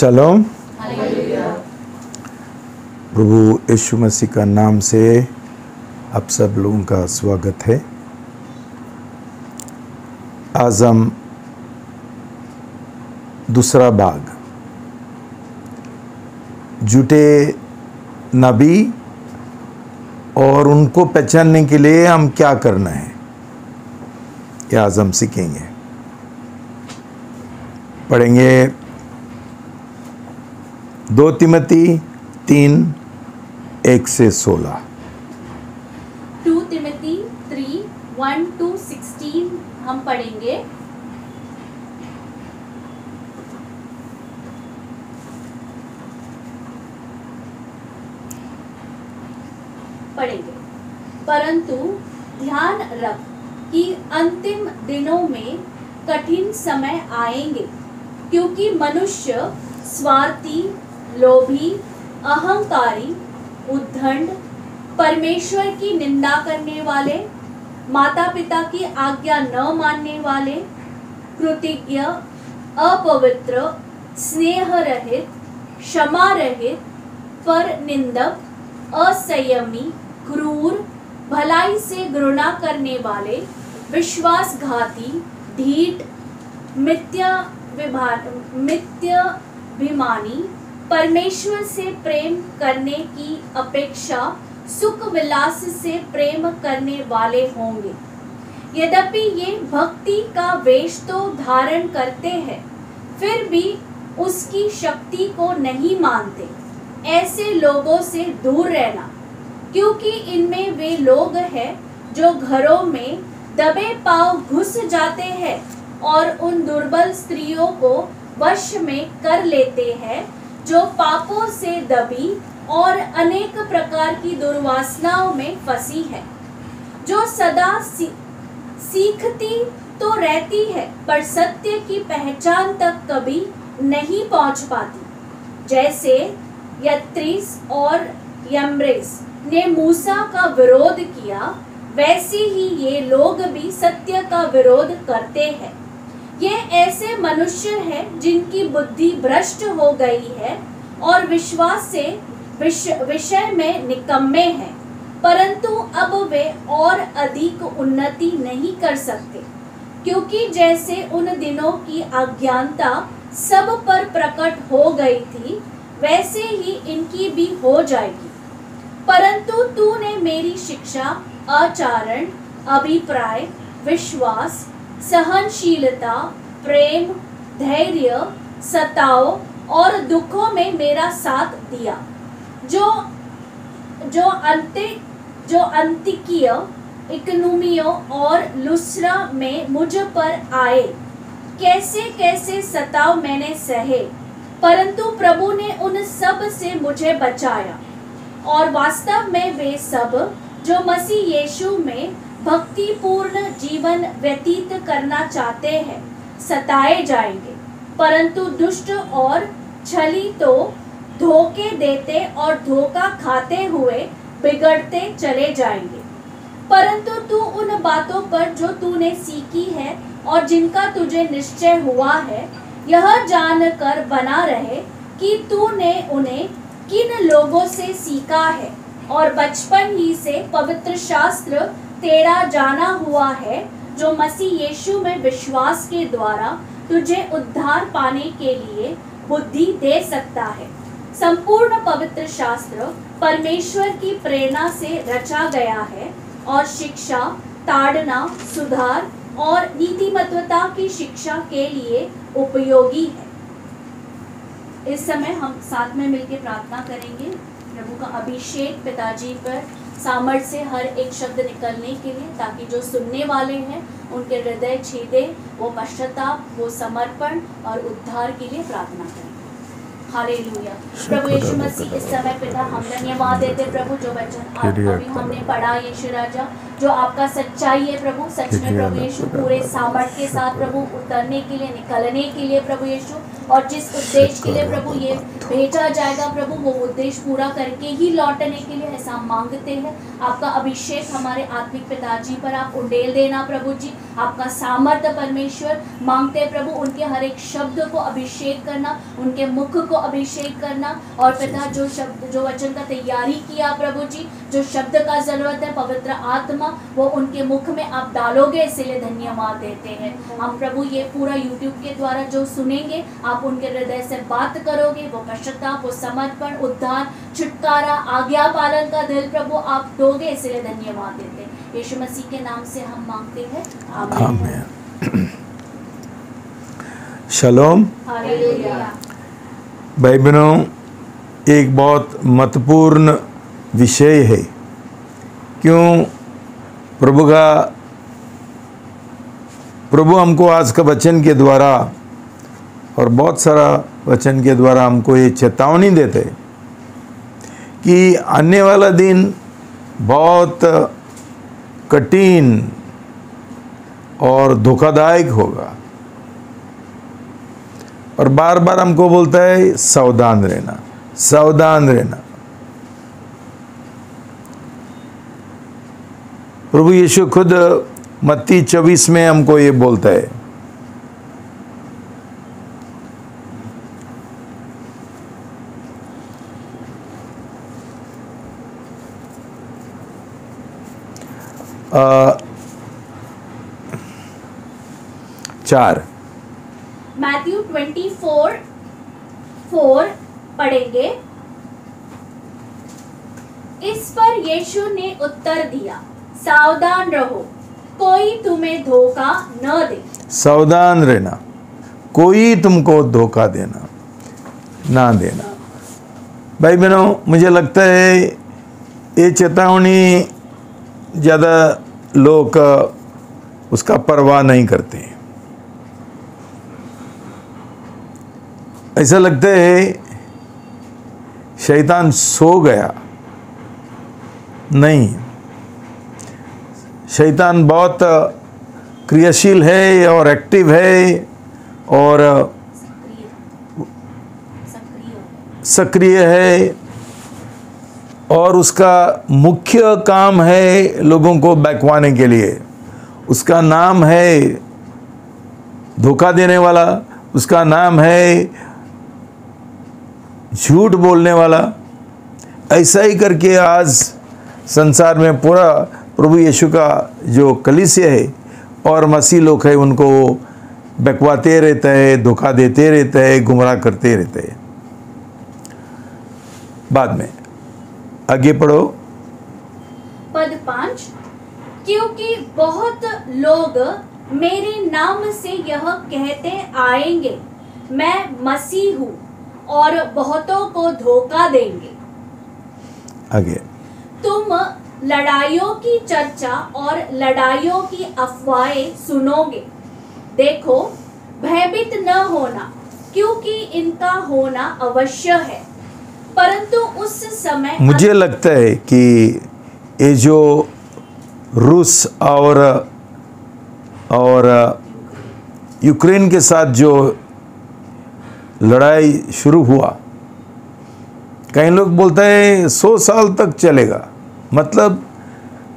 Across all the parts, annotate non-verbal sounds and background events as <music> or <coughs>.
शलोम प्रभु यीशु मसीह का नाम से आप सब लोगों का स्वागत है। आज हम दूसरा भाग जुटे नबी और उनको पहचानने के लिए हम क्या करना है ये आज हम सीखेंगे। पढ़ेंगे दो तिमती, तीन, एक से सोलह। 2 तिमोथी 3 1 टू 16 हम पढ़ेंगे। पढ़ेंगे। परंतु ध्यान रख कि अंतिम दिनों में कठिन समय आएँगे, क्योंकि मनुष्य स्वार्थी लोभी, अहंकारी, उद्धंड, परमेश्वर की निंदा करने वाले माता पिता की आज्ञा न मानने वाले, कृतिज्ञ, अपवित्र स्नेह रहित क्षमा रहित पर निंदक असंयमी, क्रूर, भलाई से घृणा करने वाले, विश्वासघाती ढीठ मिथ्या मिथ्याभिमानी परमेश्वर से प्रेम करने की अपेक्षा, सुख विलास से प्रेम करने वाले होंगे। यद्यपि ये भक्ति का वेश तो धारण करते हैं, फिर भी उसकी शक्ति को नहीं मानते। ऐसे लोगों से दूर रहना, क्योंकि इनमें वे लोग हैं जो घरों में दबे पाव घुस जाते हैं और उन दुर्बल स्त्रियों को वश में कर लेते हैं। जो पापों से दबी और अनेक प्रकार की दुर्वासनाओं में फंसी है। जो सदा सीखती तो रहती है, पर सत्य की पहचान तक कभी नहीं पहुँच पाती। जैसे यत्रिस और यम्रेस ने मूसा का विरोध किया, वैसे ही ये लोग भी सत्य का विरोध करते हैं। ये ऐसे मनुष्य हैं जिनकी बुद्धि भ्रष्ट हो गई है और विश्वास से विषय में निकम्मे हैं। परंतु अब वे और अधिक उन्नति नहीं कर सकते, क्योंकि जैसे उन दिनों की अज्ञानता सब पर प्रकट हो गई थी, वैसे ही इनकी भी हो जाएगी। परंतु तूने मेरी शिक्षा, आचरण, अभिप्राय, विश्वास सहनशीलता, प्रेम, धैर्य सताओ और दुखों में मेरा साथ दिया। जो जो अंत्य, जो अंतिकीय, इकनूमियों और लुसरा में मुझ पर आए। कैसे कैसे सताव मैंने सहे, परंतु प्रभु ने उन सबसे मुझे बचाया। और वास्तव में वे सब, जो मसीह यीशु में भक्तिपूर्ण जीवन व्यतीत करना चाहते हैं, सताए जाएँगे। परंतु दुष्ट और छली तो धोखे देते और धोखा खाते हुए बिगड़ते चले जाएँगे। परंतु तू उन बातों पर जो तूने सीखी है और जिनका तुझे निश्चय हुआ है, यह जानकर बना रहे कि तूने उन्हें किन लोगों से सीखा है और बचपन ही से पवित्र शास्त्र तेरा जाना हुआ है, जो मसीह यीशु में विश्वास के द्वारा तुझे उद्धार पाने के लिए बुद्धि दे सकता है। संपूर्ण पवित्र शास्त्र परमेश्वर की प्रेरणा से रचा गया है और शिक्षा, ताड़ना, सुधार और नीतिमत्वता की शिक्षा के लिए उपयोगी है। इस समय हम साथ में मिलकर प्रार्थना करेंगे। प्रभु का अभिषेक पिताजी पर सामर्थ्य से हर एक शब्द निकलने के लिए ताकि जो सुनने वाले हैं उनके हृदय छेदे वो पश्चाताप वो समर्पण और उद्धार के लिए प्रार्थना करें। हालेलुया। प्रभु यीशु मसीह इस समय पिता हम धन्यवाद देते प्रभु जो वचन अभी हमने पढ़ा यीशु राजा जो आपका सच्चाई है प्रभु सच में प्रभु यीशु पूरे सामर्थ्य के साथ प्रभु उतरने के लिए निकलने के लिए प्रभु यीशु और जिस उद्देश्य के लिए प्रभु ये भेजा जाएगा प्रभु वो उद्देश्य पूरा करके ही लौटने के लिए ऐसा मांगते हैं। आपका अभिषेक हमारे आत्मिक पिताजी पर आप उंडेल देना प्रभु जी। आपका सामर्थ्य परमेश्वर मांगते हैं प्रभु उनके हर एक शब्द को अभिषेक करना उनके मुख को अभिषेक करना। और पिता जो। शब्द जो वचन का तैयारी किया प्रभु जी जो शब्द का ज़रूरत है पवित्र आत्मा वो उनके मुख में आप डालोगे इसलिए धन्यवाद देते हैं। हम प्रभु ये पूरा यूट्यूब के द्वारा जो सुनेंगे आप उनके हृदय से बात करोगे वो पश्चाताप वो समर्पण उद्धार छुटकारा आज्ञा पालन का दिल प्रभु आप दोगे इसलिए धन्यवाद देते हैं। यीशु मसीह के नाम से हम मांगते हैं। आमीन। शलोम। भाई बहनों एक बहुत महत्वपूर्ण विषय है। क्यों? प्रभु का प्रभु हमको आज का वचन के द्वारा और बहुत सारा वचन के द्वारा हमको ये चेतावनी देते कि आने वाला दिन बहुत कठिन और धोखादायक होगा। और बार बार हमको बोलता है, सावधान रहना सावधान रहना। प्रभु यीशु खुद मत्ती चौबीस में हमको ये बोलता है चार। मैथ्यू 24 फोर पढ़ेंगे। इस पर यीशु ने उत्तर दिया सावधान रहो कोई तुम्हें धोखा न दे। सावधान रहना कोई तुमको धोखा देना ना देना। भाई बहनों मुझे लगता है ये चेतावनी ज़्यादा लोग उसका परवाह नहीं करते ऐसा लगता है शैतान सो गया। नहीं। शैतान बहुत क्रियाशील है और एक्टिव है और सक्रिय है। और उसका मुख्य काम है लोगों को बहकवाने के लिए। उसका नाम है धोखा देने वाला, उसका नाम है झूठ बोलने वाला। ऐसा ही करके आज संसार में पूरा प्रभु यीशु का जो कलिस्य है और मसीह लोग है, उनको बकवाते रहता है, धोखा देते रहता है, गुमराह करते रहते हैं। बाद में आगे पढ़ो। पद पाँच क्योंकि बहुत लोग मेरे नाम से यह कहते आएँगे मैं मसीह हूँ और बहुतों को धोखा देंगे। आगे। तुम लड़ाइयों की चर्चा और लड़ाइयों की अफवाहें सुनोगे। देखो भयभीत न होना क्योंकि इनका होना अवश्य है। परंतु उस समय मुझे लगता है कि ये जो रूस और और यूक्रेन के साथ जो लड़ाई शुरू हुआ कई लोग बोलते हैं सौ साल तक चलेगा। मतलब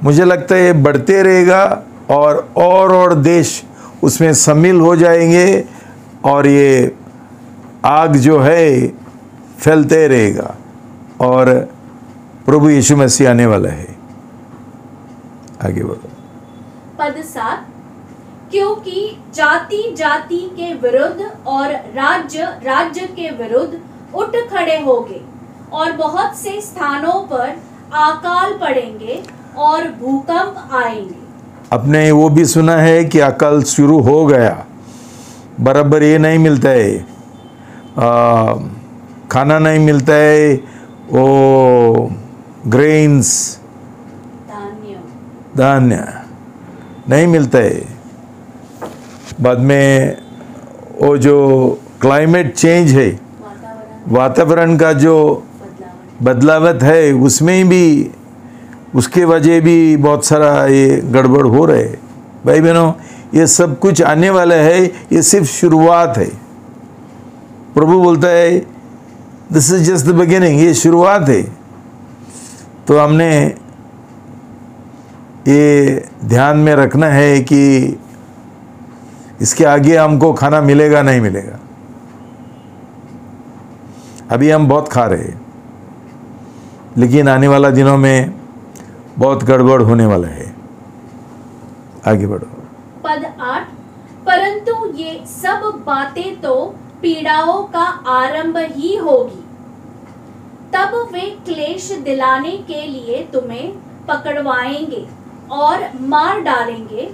मुझे लगता है ये बढ़ते रहेगा और और और देश उसमें शामिल हो जाएँगे और ये आग जो है फैलते रहेगा और प्रभु यीशु मसीह आने वाला है। आगे बढ़ो पद सात क्योंकि जाति जाति के विरुद्ध और राज्य राज्य के विरुद्ध उठ खड़े होंगे और बहुत से स्थानों पर अकाल पड़ेंगे और भूकंप आएँगे। अपने वो भी सुना है कि अकाल शुरू हो गया। बराबर ये नहीं मिलता है। आ, खाना नहीं मिलता है वो ग्रेन्स धान्य। नहीं मिलता है। बाद में वो जो क्लाइमेट चेंज है वातावरण। वातावरण का जो बदलावत है उसमें भी उसके वजह भी बहुत सारा ये गड़बड़ हो रहे है। भाई बहनों ये सब कुछ आने वाला है ये सिर्फ़ शुरुआत है। प्रभु बोलता है this is just the beginning ये शुरुआत है। तो हमने ये ध्यान में रखना है कि इसके आगे हमको खाना मिलेगा, नहीं मिलेगा। अभी हम बहुत खा रहे हैं। लेकिन आने वाला दिनों में बहुत गड़बड़ होने वाला है। आगे बढ़ो। पद आठ, परंतु ये सब बातें तो पीड़ाओं का आरंभ ही होगी। तब वे क्लेश दिलाने के लिए तुम्हें पकड़वाएँगे और मार डालेंगे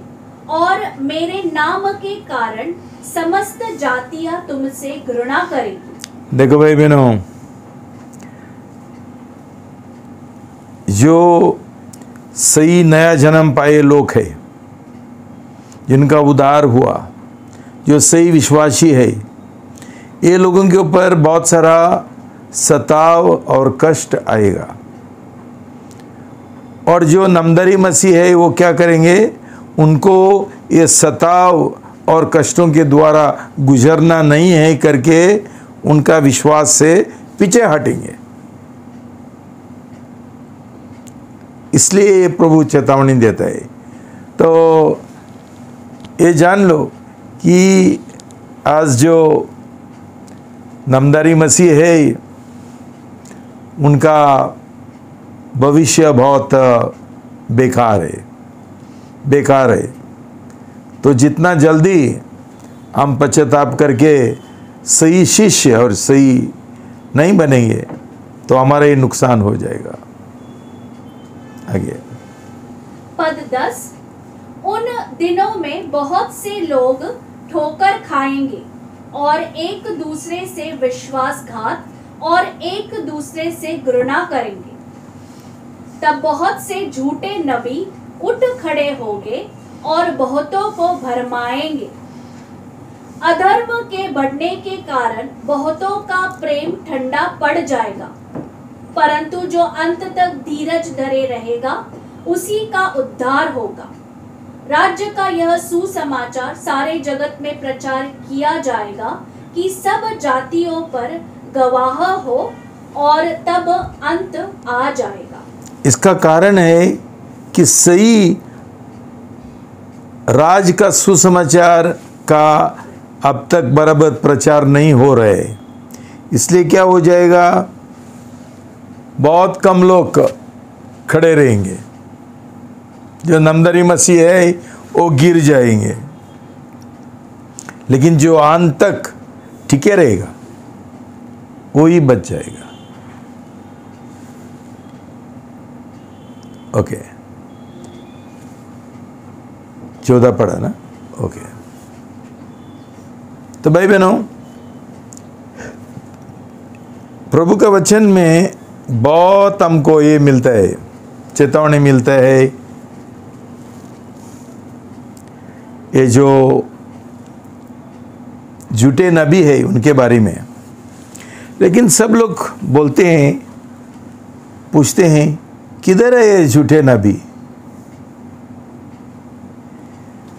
और मेरे नाम के कारण समस्त जातियाँ तुमसे घृणा करेंगी। देखो भाई बहनों, जो सही नया जन्म पाए लोग है, जिनका उदार हुआ, जो सही विश्वासी है ये लोगों के ऊपर बहुत सारा सताव और कष्ट आएगा। और जो नमदरी मसीह है, वो क्या करेंगे? उनको ये सताव और कष्टों के द्वारा गुजरना नहीं है करके उनका विश्वास से पीछे हटेंगे। इसलिए ये प्रभु चेतावनी देता है। तो ये जान लो कि आज जो नमदारी मसीह है उनका भविष्य बहुत बेकार है। बेकार है। तो जितना जल्दी हम पश्चाताप करके सही शिष्य और सही नहीं बनेंगे तो हमारा ये नुकसान हो जाएगा। आगे। पद दस। उन दिनों में बहुत से लोग ठोकर खाएँगे। और एक दूसरे से विश्वासघात और एक दूसरे से घृणा करेंगे। तब बहुत से झूठे नबी उठ खड़े होंगे और बहुतों को भरमाएँगे। अधर्म के बढ़ने के कारण बहुतों का प्रेम ठंडा पड़ जाएगा, परंतु जो अंत तक धीरज धरे रहेगा, उसी का उद्धार होगा। राज्य का यह सुसमाचार सारे जगत में प्रचार किया जाएगा कि सब जातियों पर गवाह हो और तब अंत आ जाएगा। इसका कारण है कि सही राज का सुसमाचार का अब तक बराबर प्रचार नहीं हो रहे। इसलिए क्या हो जाएगा? बहुत कम लोग खड़े रहेंगे। जो नमदरी मसीह है, वो गिर जाएँगे। लेकिन जो आन तक टिके रहेगा, वो ही बच जाएगा। ओके। चौदह पढ़ा ना? ओके। तो भाई बहनों, प्रभु का वचन में बहुत हमको ये मिलता है, चेतावनी मिलता है ये जो झूठे नबी है, उनके बारे में। लेकिन सब लोग बोलते हैं, पूछते हैं, किधर है ये झूठे नबी?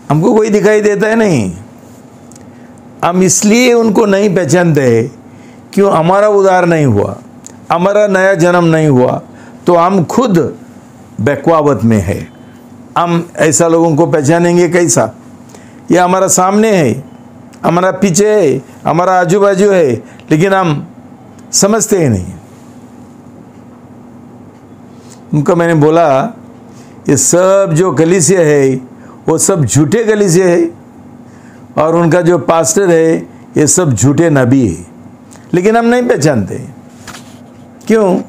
हमको कोई दिखाई देता है नहीं। हम इसलिए उनको नहीं पहचानते क्यों हमारा उदार नहीं हुआ? हमारा नया जन्म नहीं हुआ तो हम खुद बैकवावत में है। हम ऐसा लोगों को पहचानेंगे कैसा? ये हमारा सामने है, हमारा पीछे है, हमारा आजू बाजू है, लेकिन हम समझते ही नहीं। उनको मैंने बोला, ये सब जो कलिसिया है, वो सब झूठे कलिसिया है, और उनका जो पास्टर है, ये सब झूठे नबी है। लेकिन हम नहीं पहचानते। क्यों?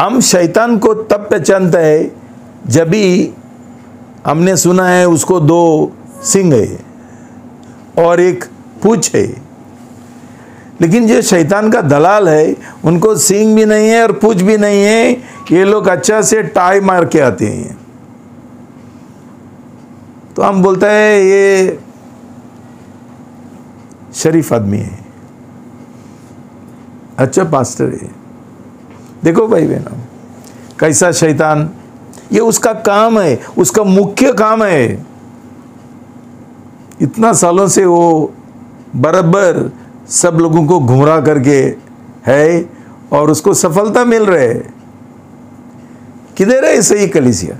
हम शैतान को तब पहचानता है, जब भी हमने सुना है, उसको दो सिंह है और एक पूछ है। लेकिन जो शैतान का दलाल है, उनको सिंग भी नहीं है और पूछ भी नहीं है। ये लोग अच्छा से टाई मार के आते हैं। तो हम बोलते हैं, ये शरीफ आदमी है। अच्छा पास्टर है। देखो भाई बहनों कैसा शैतान। ये उसका काम है, उसका मुख्य काम है। इतना सालों से वो बराबर सब लोगों को घुमरा करके है और उसको सफलता मिल रहे है। किधर है सही कलिसिया?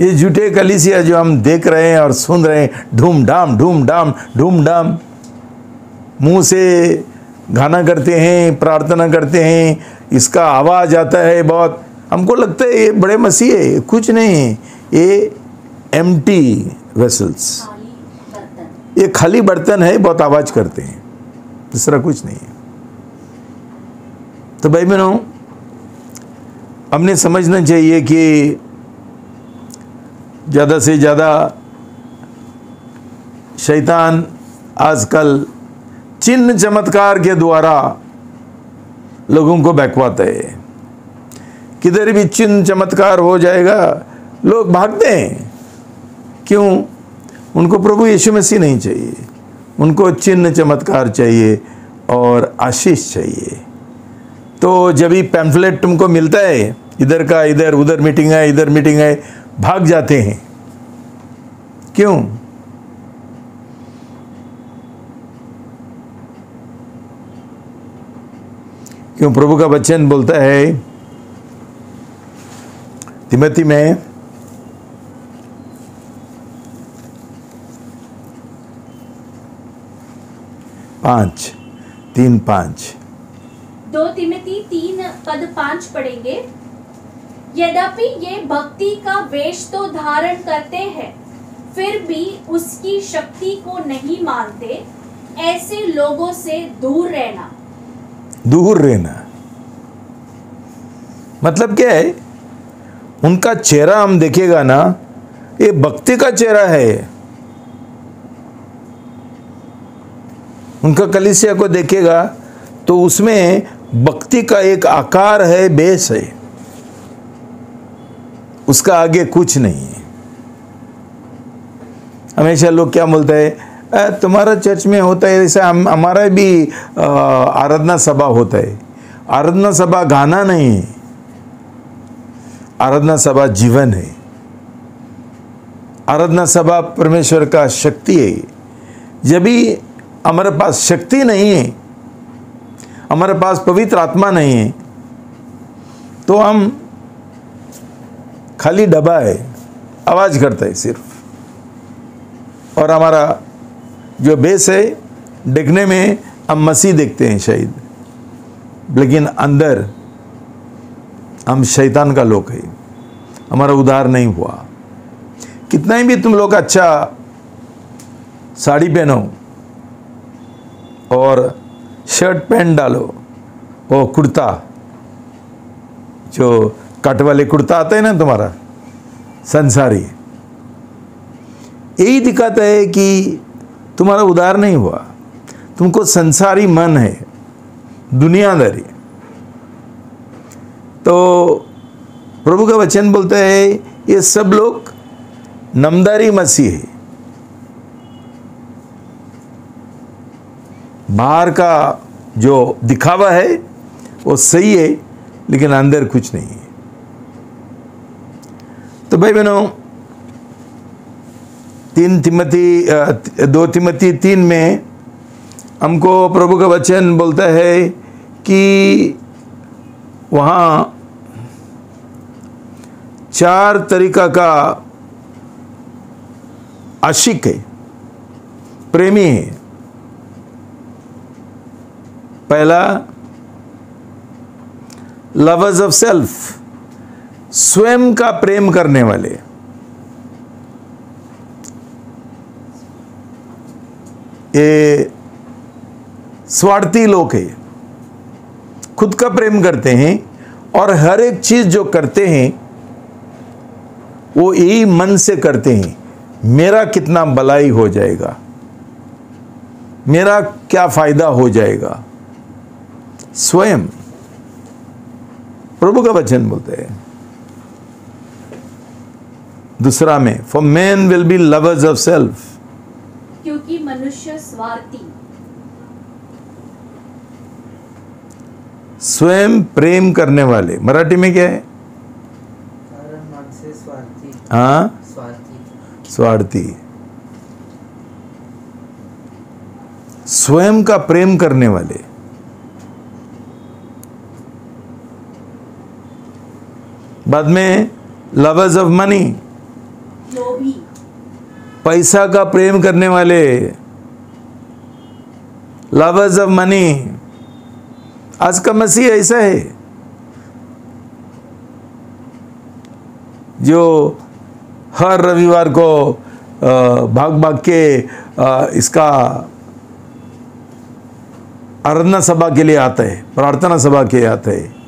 ये झूठे कलिसिया जो हम देख रहे हैं और सुन रहे हैं ढूम डाम ढूम डाम ढूम डाम मुँह से गाना करते हैं, प्रार्थना करते हैं, इसका आवाज़ आता है बहुत। हमको लगता है ये बड़े मसीह है कुछ नहीं है। ये एम टी वेसल्स ये खाली बर्तन है बहुत आवाज़ करते हैं। दूसरा कुछ नहीं तो भाई बहनों, हमने समझना चाहिए कि ज़्यादा से ज़्यादा शैतान आजकल चिन्ह चमत्कार के द्वारा लोगों को बहकवाता है। किधर भी चिन्ह चमत्कार हो जाएगा, लोग भागते हैं। क्यों? उनको प्रभु यीशु मसीह नहीं चाहिए। उनको चिन्ह चमत्कार चाहिए और आशीष चाहिए। तो जब ही पैम्फलेट तुमको मिलता है, इधर का इधर, उधर मीटिंग है, इधर मीटिंग है, भाग जाते हैं। क्यों? क्यों? प्रभु का वचन बोलता है, तिमती में पाँच तीन पाँच। दो तिमती तीन पद पाँच पढ़ेंगे यद्यपि ये भक्ति का वेश तो धारण करते हैं फिर भी उसकी शक्ति को नहीं मानते ऐसे लोगों से दूर रहना। दूर रहना। मतलब क्या है? उनका चेहरा हम देखेगा ना ये भक्ति का चेहरा है। उनका कलिसिया को देखेगा तो उसमें भक्ति का एक आकार है, बेस है। उसका आगे कुछ नहीं है। हमेशा लोग क्या बोलते हैं तुम्हारा चर्च में होता है, जैसे हम, हमारा भी आराधना सभा होता है। आराधना सभा गाना नहीं है। आराधना सभा जीवन है। आराधना सभा परमेश्वर का शक्ति है। जब भी हमारे पास शक्ति नहीं है, हमारे पास पवित्र आत्मा नहीं है तो हम खाली डब्बा है, आवाज़ करता है सिर्फ़। और हमारा जो बेस है, देखने में हम मसीह देखते हैं शायद, लेकिन अंदर हम शैतान का लोग है। हमारा उद्धार नहीं हुआ। कितना ही भी तुम लोग अच्छा साड़ी पहनो और शर्ट पैंट डालो। और कुर्ता, जो कट वाले कुर्ता आता है ना तुम्हारा, संसारी। यही दिखाता है कि तुम्हारा उदार नहीं हुआ। तुमको संसारी मन है, दुनियादारी। तो प्रभु का वचन बोलता है, ये सब लोग नमदारी मसीह है। बाहर का जो दिखावा है, वो सही है, लेकिन अंदर कुछ नहीं है। तो भाई बहनों, तीन तिमती दो तिमती तीन में हमको प्रभु का वचन बोलता है कि वहाँ चार तरीका का आशिक है, प्रेमी है। पहला लवर्स ऑफ़ सेल्फ स्वयं का प्रेम करने वाले। ये स्वार्थी लोग है, खुद का प्रेम करते हैं और हर एक चीज़ जो करते हैं, वो यही मन से करते हैं, मेरा कितना भलाई हो जाएगा, मेरा क्या फ़ायदा हो जाएगा। स्वयं। प्रभु का वचन बोलते हैं। दूसरा में for men will be lovers of self क्योंकि मनुष्य स्वार्थी। स्वयं प्रेम करने वाले। मराठी में क्या है? स्वार्थी। हाँ? स्वार्थी। स्वार्थी। स्वयं का प्रेम करने वाले। बाद में लवर्स ऑफ़ मनी पैसा का प्रेम करने वाले लवर्स ऑफ़ मनी आज का मसीह ऐसा है जो हर रविवार को भाग भाग के इसका आराधना सभा के लिए आता है प्रार्थना सभा के लिए आता है।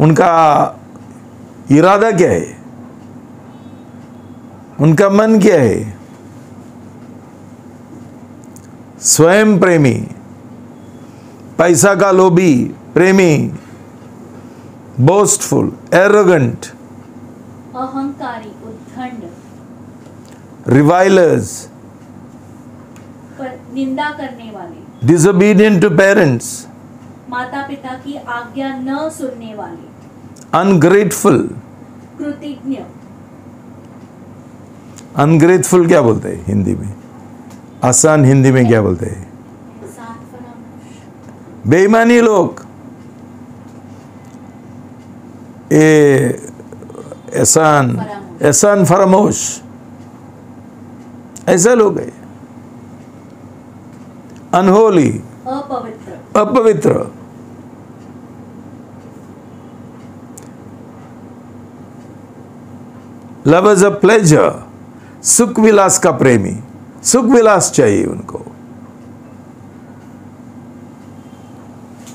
उनका इरादा क्या है? उनका मन क्या है? स्वयं प्रेमी पैसा का लोभी प्रेमी बोस्टफुल एरोगेंट अहंकारी उद्दंड रिवाइलर्स निंदा करने वाले। डिसोबीडियंट टू पेरेंट्स माता पिता की आज्ञा न सुनने वाले। अनग्रेटफुल अनग्रेटफुल क्या बोलते हैं हिंदी में? आसान हिंदी में क्या बोलते हैं? बेईमानी लोग। ये एहसान एहसान फरामोश। ऐसे लोग है। अनहोली। अपवित्र। अपवित्र। लवर्स ऑफ़ प्लेजर सुख विलास का प्रेमी। सुख विलास चाहिए उनको।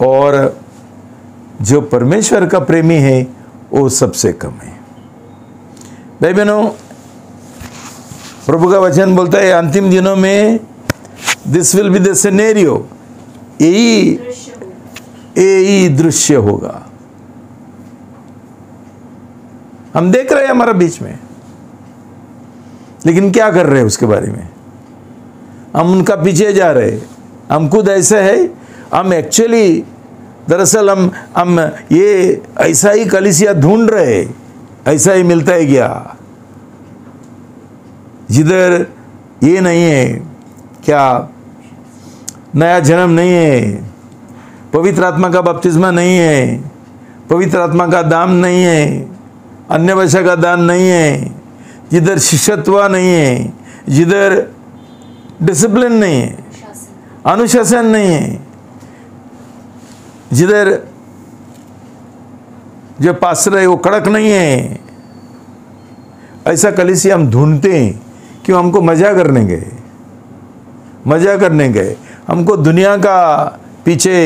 और जो परमेश्वर का प्रेमी है, वो सबसे कम है। भाई बहनों, प्रभु का वचन बोलता है, अंतिम दिनों में this will be the scenario यही यही दृश्य होगा। हम देख रहे हैं हमारा बीच में। लेकिन क्या कर रहे हैं उसके बारे में? हम उनका पीछे जा रहे हैं। हम खुद ऐसे है। हम एक्चुअली दरअसल हम हम ये ऐसा ही कलिसिया ढूंढ रहे ऐसा ही मिलता है क्या? जिधर ये नहीं है, क्या नया जन्म नहीं है, पवित्र आत्मा का बपतिस्मा नहीं है, पवित्र आत्मा का दाम नहीं है, अन्य भाषा का दान नहीं है। जिधर शिष्यत्व नहीं है जिधर डिसिप्लिन नहीं है अनुशासन। नहीं है जिधर जो पास्टर है वो कड़क नहीं है। ऐसा कलिसी हम ढूंढते हैं क्यों हमको मज़ा करने गए मज़ा करने गए। हमको दुनिया का पीछे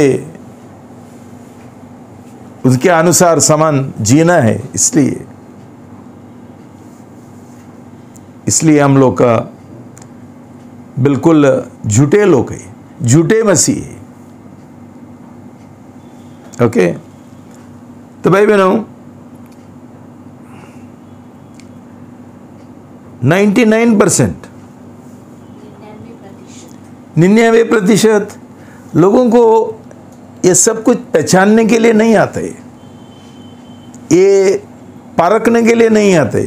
उसके अनुसार समान जीना है इसलिए। इसलिए हम लोग का बिल्कुल झूठे लोग हैं, झूठे मसीह है। ओके तो भाई बहनों 99 परसेंट निन्यानवे प्रतिशत लोगों को ये सब कुछ पहचानने के लिए नहीं आते। ये परखने के लिए नहीं आते।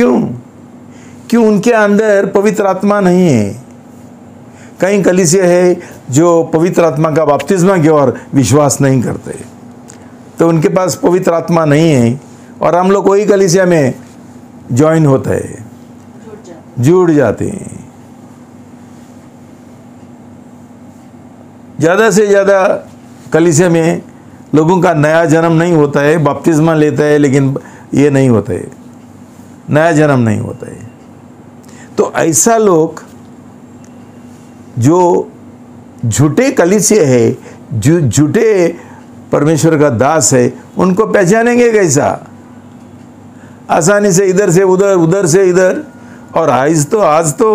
क्यों? क्यों उनके अंदर पवित्र आत्मा नहीं है? कई कलिसिया है जो पवित्र आत्मा का बपतिस्मा की ओर विश्वास नहीं करते। तो उनके पास पवित्र आत्मा नहीं है और हम लोग वही कलिसिया में ज्वाइन होता है। जुड़ जाते हैं। ज़्यादा से ज़्यादा कलिसिया में लोगों का नया जन्म नहीं होता है बपतिस्मा लेता है, लेकिन ये नहीं होता। है नया जन्म नहीं होता है। तो ऐसा लोग जो झूठे कलिसिया है, जो झूठे परमेश्वर का दास है, उनको पहचानेंगे कैसा? आसानी से इधर से, उधर उधर से इधर। और आज तो आज तो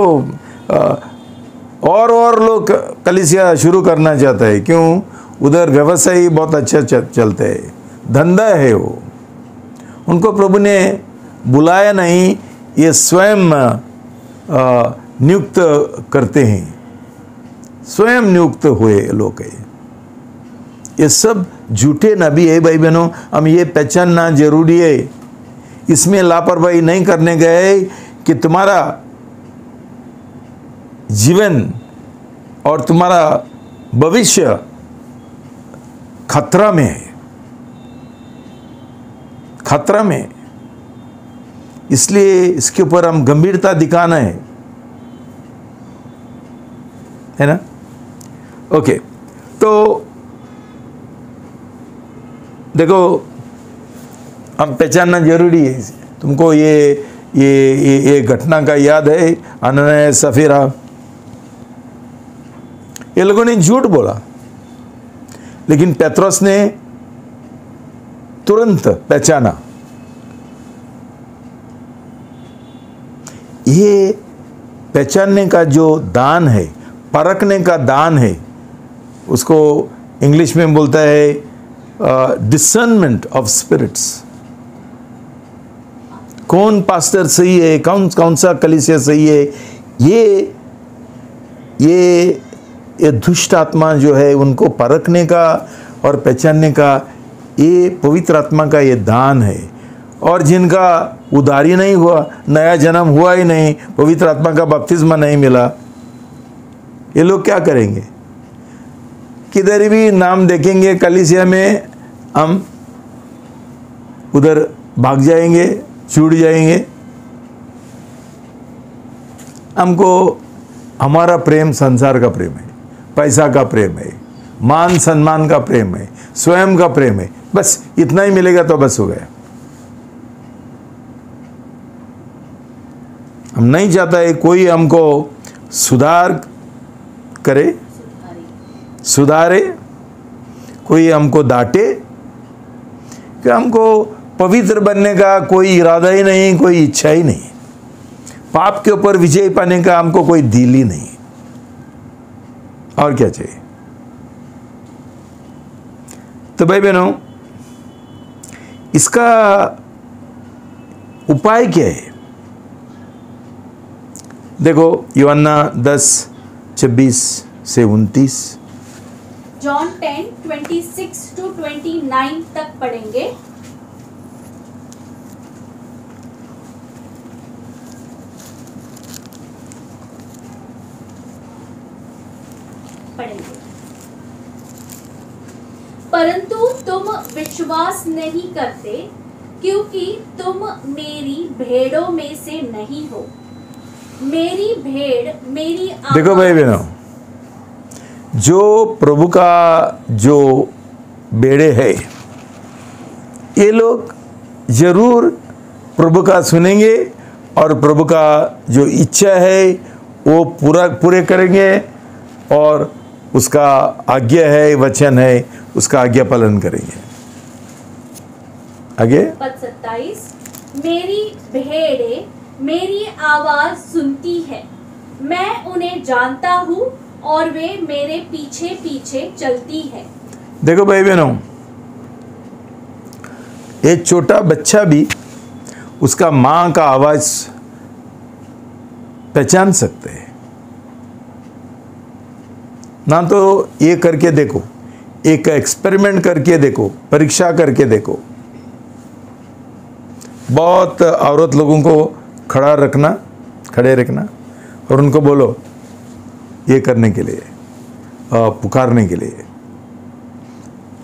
और और लोग कलिसिया शुरू करना चाहता है। क्यों? उधर व्यवसाय बहुत अच्छा चलता है। धंधा है वो। उनको प्रभु ने बुलाया नहीं, ये स्वयं नियुक्त करते हैं। स्वयं नियुक्त हुए लोग है। ये सब झूठे नबी है भाई बहनों। हम ये पहचानना ज़रूरी है। इसमें लापरवाही नहीं करने गए कि तुम्हारा जीवन और तुम्हारा भविष्य खतरा में है। खतरा में है। इसलिए इसके ऊपर हम गंभीरता दिखाना है। है ना? ओके तो देखो हम पहचानना ज़रूरी है। तुमको ये ये ये, ये घटना का याद है अनन्या सफीरा? ये लोगों ने झूठ बोला। लेकिन पेत्रोस ने तुरंत पहचाना। ये पहचानने का जो दान है, परखने का दान है, उसको इंग्लिश में बोलता है डिसनमेंट ऑफ़ स्पिरिट्स कौन पास्टर सही है, कौन कौन सा कलिसिया सही है, ये ये ये दुष्ट आत्मा जो है, उनको परखने का और पहचानने का, ये पवित्र आत्मा का ये दान है। और जिनका उदारी नहीं हुआ, नया जन्म हुआ ही नहीं, पवित्र आत्मा का बपतिस्मा नहीं मिला, ये लोग क्या करेंगे? किधर भी नाम देखेंगे, कलिसिया में हम उधर भाग जाएँगे, छूट जाएँगे। हमको हमारा प्रेम संसार का प्रेम है, पैसा का प्रेम है, मान सम्मान का प्रेम है, स्वयं का प्रेम है, बस इतना ही मिलेगा तो बस हो गया। हम नहीं चाहता है कोई हमको सुधार करे, सुधारे, कोई हमको डांटे, कि हमको पवित्र बनने का कोई इरादा ही नहीं, कोई इच्छा ही नहीं। पाप के ऊपर विजय पाने का हमको कोई दिल ही नहीं। और क्या चाहिए? तो भाई बहनों इसका उपाय क्या है? देखो योन्ना दस, छब्बीस से उनतीस। जॉन 10 26 टू 29 तक पढ़ेंगे। पढ़ेंगे। परंतु तुम विश्वास नहीं करते, क्योंकि तुम मेरी भेड़ों में से नहीं हो। मेरी भेड़ मेरी देखो भाई बहनों जो प्रभु का जो बेड़े है ये लोग ज़रूर प्रभु का सुनेंगे और प्रभु का जो इच्छा है वो पूरा पूरे करेंगे और उसका आज्ञा है वचन है उसका आज्ञा पालन करेंगे। आगे? पद सत्ताईस मेरी भेड़े मेरी आवाज़ सुनती है। मैं उन्हें जानता हूँ और वे मेरे पीछे पीछे चलती है। देखो भाई बहनों एक छोटा बच्चा भी उसका माँ का आवाज़ पहचान सकते हैं। ना तो ये करके देखो, एक एक्सपेरिमेंट करके देखो, परीक्षा करके देखो। बहुत औरत लोगों को खड़ा रखना, खड़े रखना और उनको बोलो, ये करने के लिए पुकारने के लिए।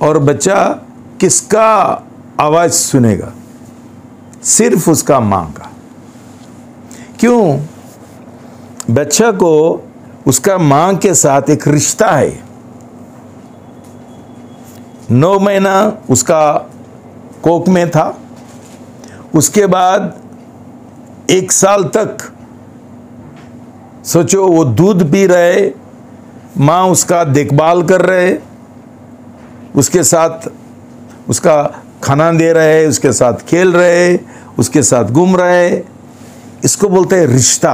और बच्चा किसका आवाज़ सुनेगा? सिर्फ़ उसका माँ का। क्यों? बच्चा को उसका माँ के साथ एक रिश्ता है। नौ महीना उसका कोक में था। उसके बाद एक साल तक। सोचो, वो दूध पी रहे, माँ उसका देखभाल कर रहे, उसके साथ उसका खाना दे रहे, उसके साथ खेल रहे, उसके साथ घूम रहे, इसको बोलते हैं रिश्ता।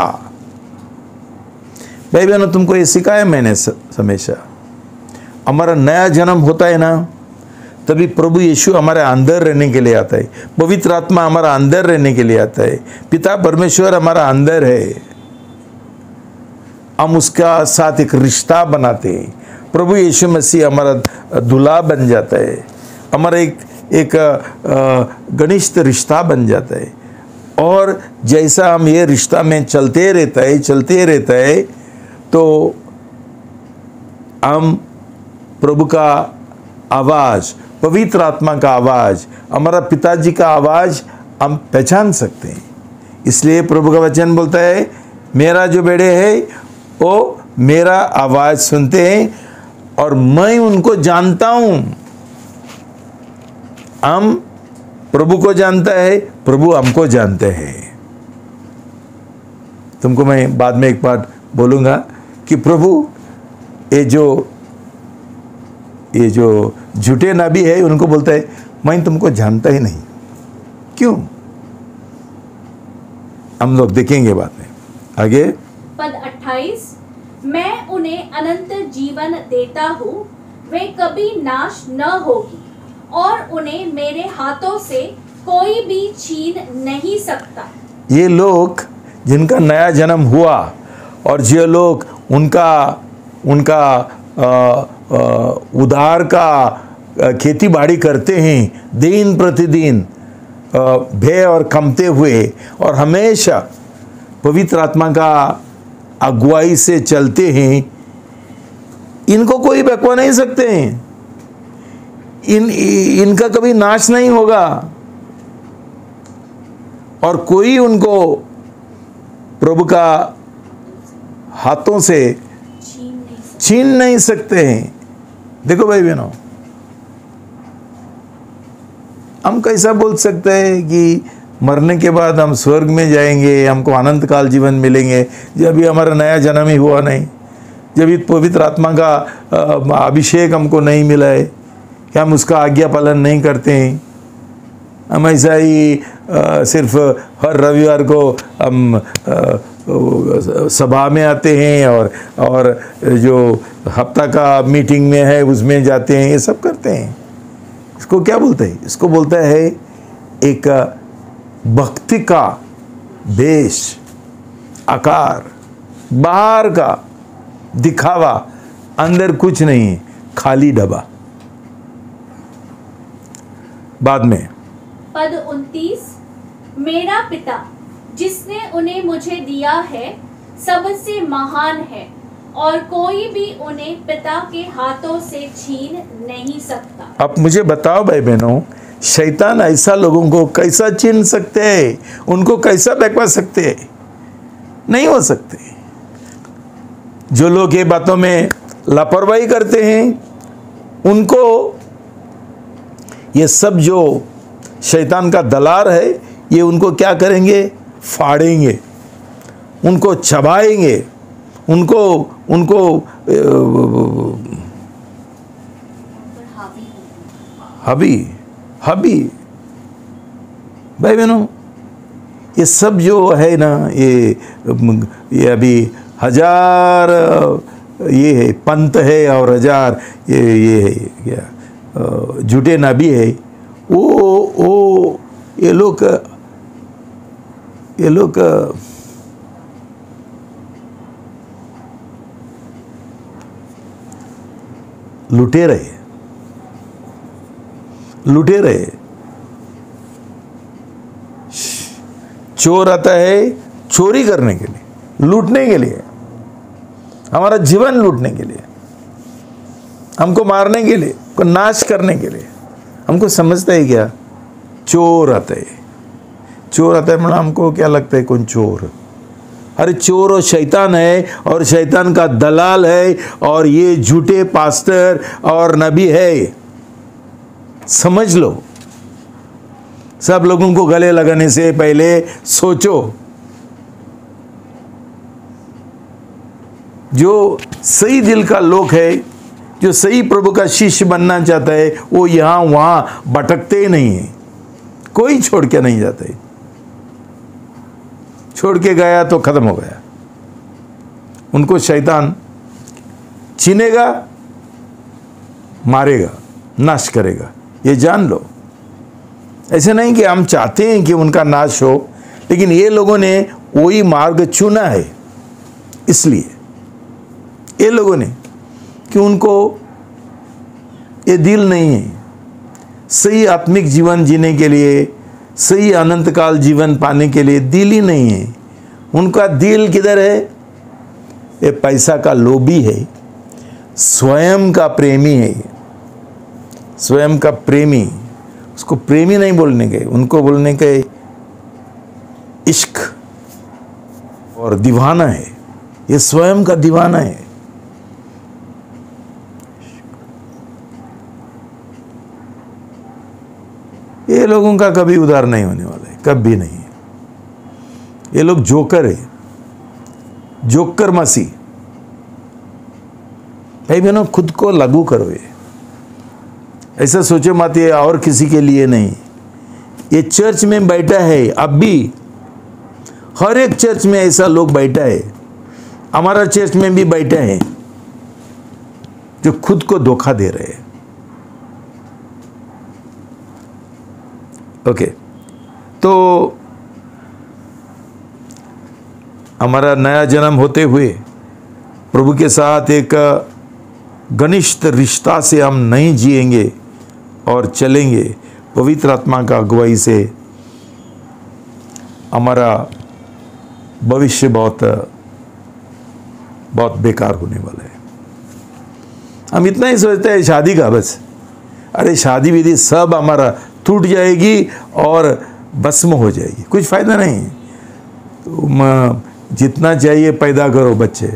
भाई बहनों, तुमको ये सिखाया मैंने हमेशा हमारा नया जन्म होता है ना तभी प्रभु यीशु हमारे अंदर रहने के लिए आता है। पवित्र आत्मा हमारा अंदर रहने के लिए आता है। पिता परमेश्वर हमारा अंदर है। हम उसका साथ एक रिश्ता बनाते हैं। प्रभु यीशु मसीह हमारा दूल्हा बन जाता है। हमारा एक एक घनिष्ठ रिश्ता बन जाता है। और जैसा हम ये रिश्ता में चलते रहता है, चलते रहता है तो हम प्रभु का आवाज़ पवित्र आत्मा का आवाज़, हमारा पिताजी का आवाज़ हम पहचान सकते हैं। इसलिए प्रभु का वचन बोलता है, मेरा जो बेड़े है, वो मेरा आवाज़ सुनते हैं और मैं उनको जानता हूँ। हम प्रभु को जानता है, प्रभु हमको जानते हैं। तुमको मैं बाद में एक बात बोलूँगा कि प्रभु, ये जो ये जो झूठे नबी है उनको बोलता है मैं तुमको जानता ही नहीं। क्यों? हम लोग देखेंगे बाद में। आगे। पद 28 मैं उन्हें अनंत जीवन देता हूँ। वे कभी नाश न होगी और उन्हें मेरे हाथों से कोई भी छीन नहीं सकता। ये लोग जिनका नया जन्म हुआ और जो लोग उनका उनका उधार का खेती बाड़ी करते हैं, दिन प्रतिदिन भय और कमते हुए, और हमेशा पवित्र आत्मा का अगुवाई से चलते हैं, इनको कोई बकवा नहीं सकते हैं। इन, इनका कभी नाश नहीं होगा। और कोई उनको प्रभु का हाथों से छीन नहीं सकता हैं। देखो भाई बहनों हम कैसा बोल सकते हैं कि मरने के बाद हम स्वर्ग में जाएँगे हमको अनंत काल जीवन मिलेंगे। जब भी हमारा नया जन्म ही हुआ नहीं जब पवित्र आत्मा का अभिषेक हमको नहीं मिला है कि हम उसका आज्ञा पालन नहीं करते हैं? हम ऐसा ही अ, सिर्फ़ हर रविवार को हम सभा में आते हैं और और जो हफ़्ता का मीटिंग में है, उसमें जाते हैं, ये सब करते हैं। इसको क्या बोलते हैं? इसको बोलता है एक भक्ति का देश आकार, बाहर का दिखावा, अंदर कुछ नहीं है, खाली डबा। बाद में। पद 29 मेरा पिता। जिसने उन्हें मुझे दिया है सबसे महान है, और कोई भी उन्हें पिता के हाथों से छीन नहीं सकता। अब मुझे बताओ भाई बहनों शैतान ऐसा लोगों को कैसा चिन सकते हैं? उनको कैसा बहकवा सकते हैं? नहीं हो सकते। जो लोग ये बातों में लापरवाही करते हैं, उनको ये सब जो शैतान का दलार है, ये उनको क्या करेंगे? फाड़ेंगे, उनको चबाएँगे, उनको उनको हबी हबी। भाई बहनों ये सब जो है ना, ये ये अभी हज़ार, ये है, पंत है और हज़ार, ये ये है, क्या झूठे नबी है, वो वो, ये लोग ये लोग लुटे रहे। लुटे रहे। चोर आता है चोरी करने के लिए, लूटने के लिए। हमारा जीवन लूटने के लिए, हमको मारने के लिए को नाश करने के लिए। हमको समझता है क्या? चोर आता है। चोर आता है मतलब हमको क्या लगता है कौन चोर? अरे चोर और शैतान है, और शैतान का दलाल है, और ये झूठे पास्टर और नबी है। समझ लो। सब लोगों को गले लगाने से पहले सोचो। जो सही दिल का लोग है, जो सही प्रभु का शिष्य बनना चाहता है, वो यहाँ वहाँ भटकते ही नहीं है। कोई छोड़ के नहीं जाते। छोड़ के गया तो खत्म हो गया। उनको शैतान छीनेगा, मारेगा, नाश करेगा। ये जान लो। ऐसे नहीं कि हम चाहते हैं कि उनका नाश हो, लेकिन ये लोगों ने वही मार्ग चुना है। इसलिए ये लोगों ने कि उनको ये दिल नहीं है। सही आत्मिक जीवन जीने के लिए सही अनंत काल जीवन पाने के लिए दिल ही नहीं है। उनका दिल किधर है? ये पैसा का लोभी है। स्वयं का प्रेमी है स्वयं का प्रेमी। उसको प्रेमी नहीं बोलने के। उनको बोलने के इश्क और दीवाना है। ये स्वयं का दीवाना है। ये लोगों का कभी उधार नहीं होने वाला है, कभी नहीं ये लोग जोकर है, जोकर मसी भाई बहनों, खुद को लागू करो ये। ऐसा सोचो मत, ये और किसी के लिए नहीं। ये चर्च में बैठा है, अब भी हर एक चर्च में ऐसा लोग बैठा है। हमारा चर्च में भी बैठा है, जो खुद को धोखा दे रहे हैं। ओके। तो हमारा नया जन्म होते हुए प्रभु के साथ एक घनिष्ठ रिश्ता से हम नहीं जिएँगे और चलेंगे। पवित्र आत्मा का अगुवाई से हमारा भविष्य बहुत बहुत बेकार होने वाला है। हम इतना ही सोचते हैं, शादी का बस। अरे शादी विधि सब हमारा टूट जाएगी और भस्म हो जाएगी। कुछ फ़ायदा नहीं। तुम जितना चाहिए पैदा करो बच्चे।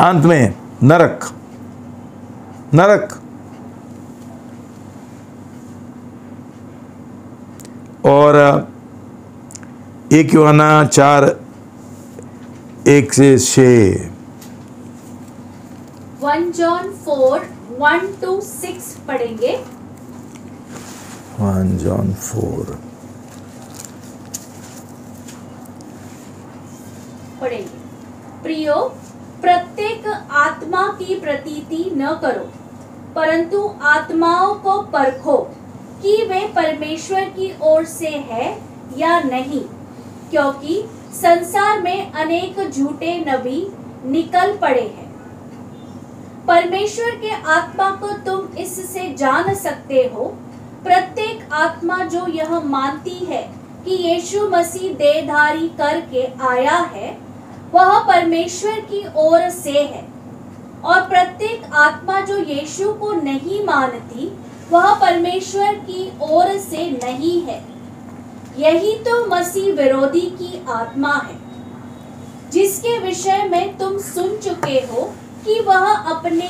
अंत में नरक। नरक। और एक योना चार, एक से छः one John four, one two six पढ़ेंगे। वन जॉन फोर प्रियो, प्रत्येक आत्मा की प्रतीति न करो, परंतु आत्माओं को परखो कि वे परमेश्वर की ओर से है या नहीं, क्योंकि संसार में अनेक झूठे नबी निकल पड़े हैं। परमेश्वर के आत्मा को तुम इससे जान सकते हो प्रत्येक आत्मा जो यह मानती है कि यीशु मसीह देहधारी करके आया है, वह परमेश्वर की ओर से है। और प्रत्येक आत्मा जो यीशु को नहीं मानती, वह परमेश्वर की ओर से नहीं है। यही तो मसीह विरोधी की आत्मा है, जिसके विषय में तुम सुन चुके हो कि वह अपने,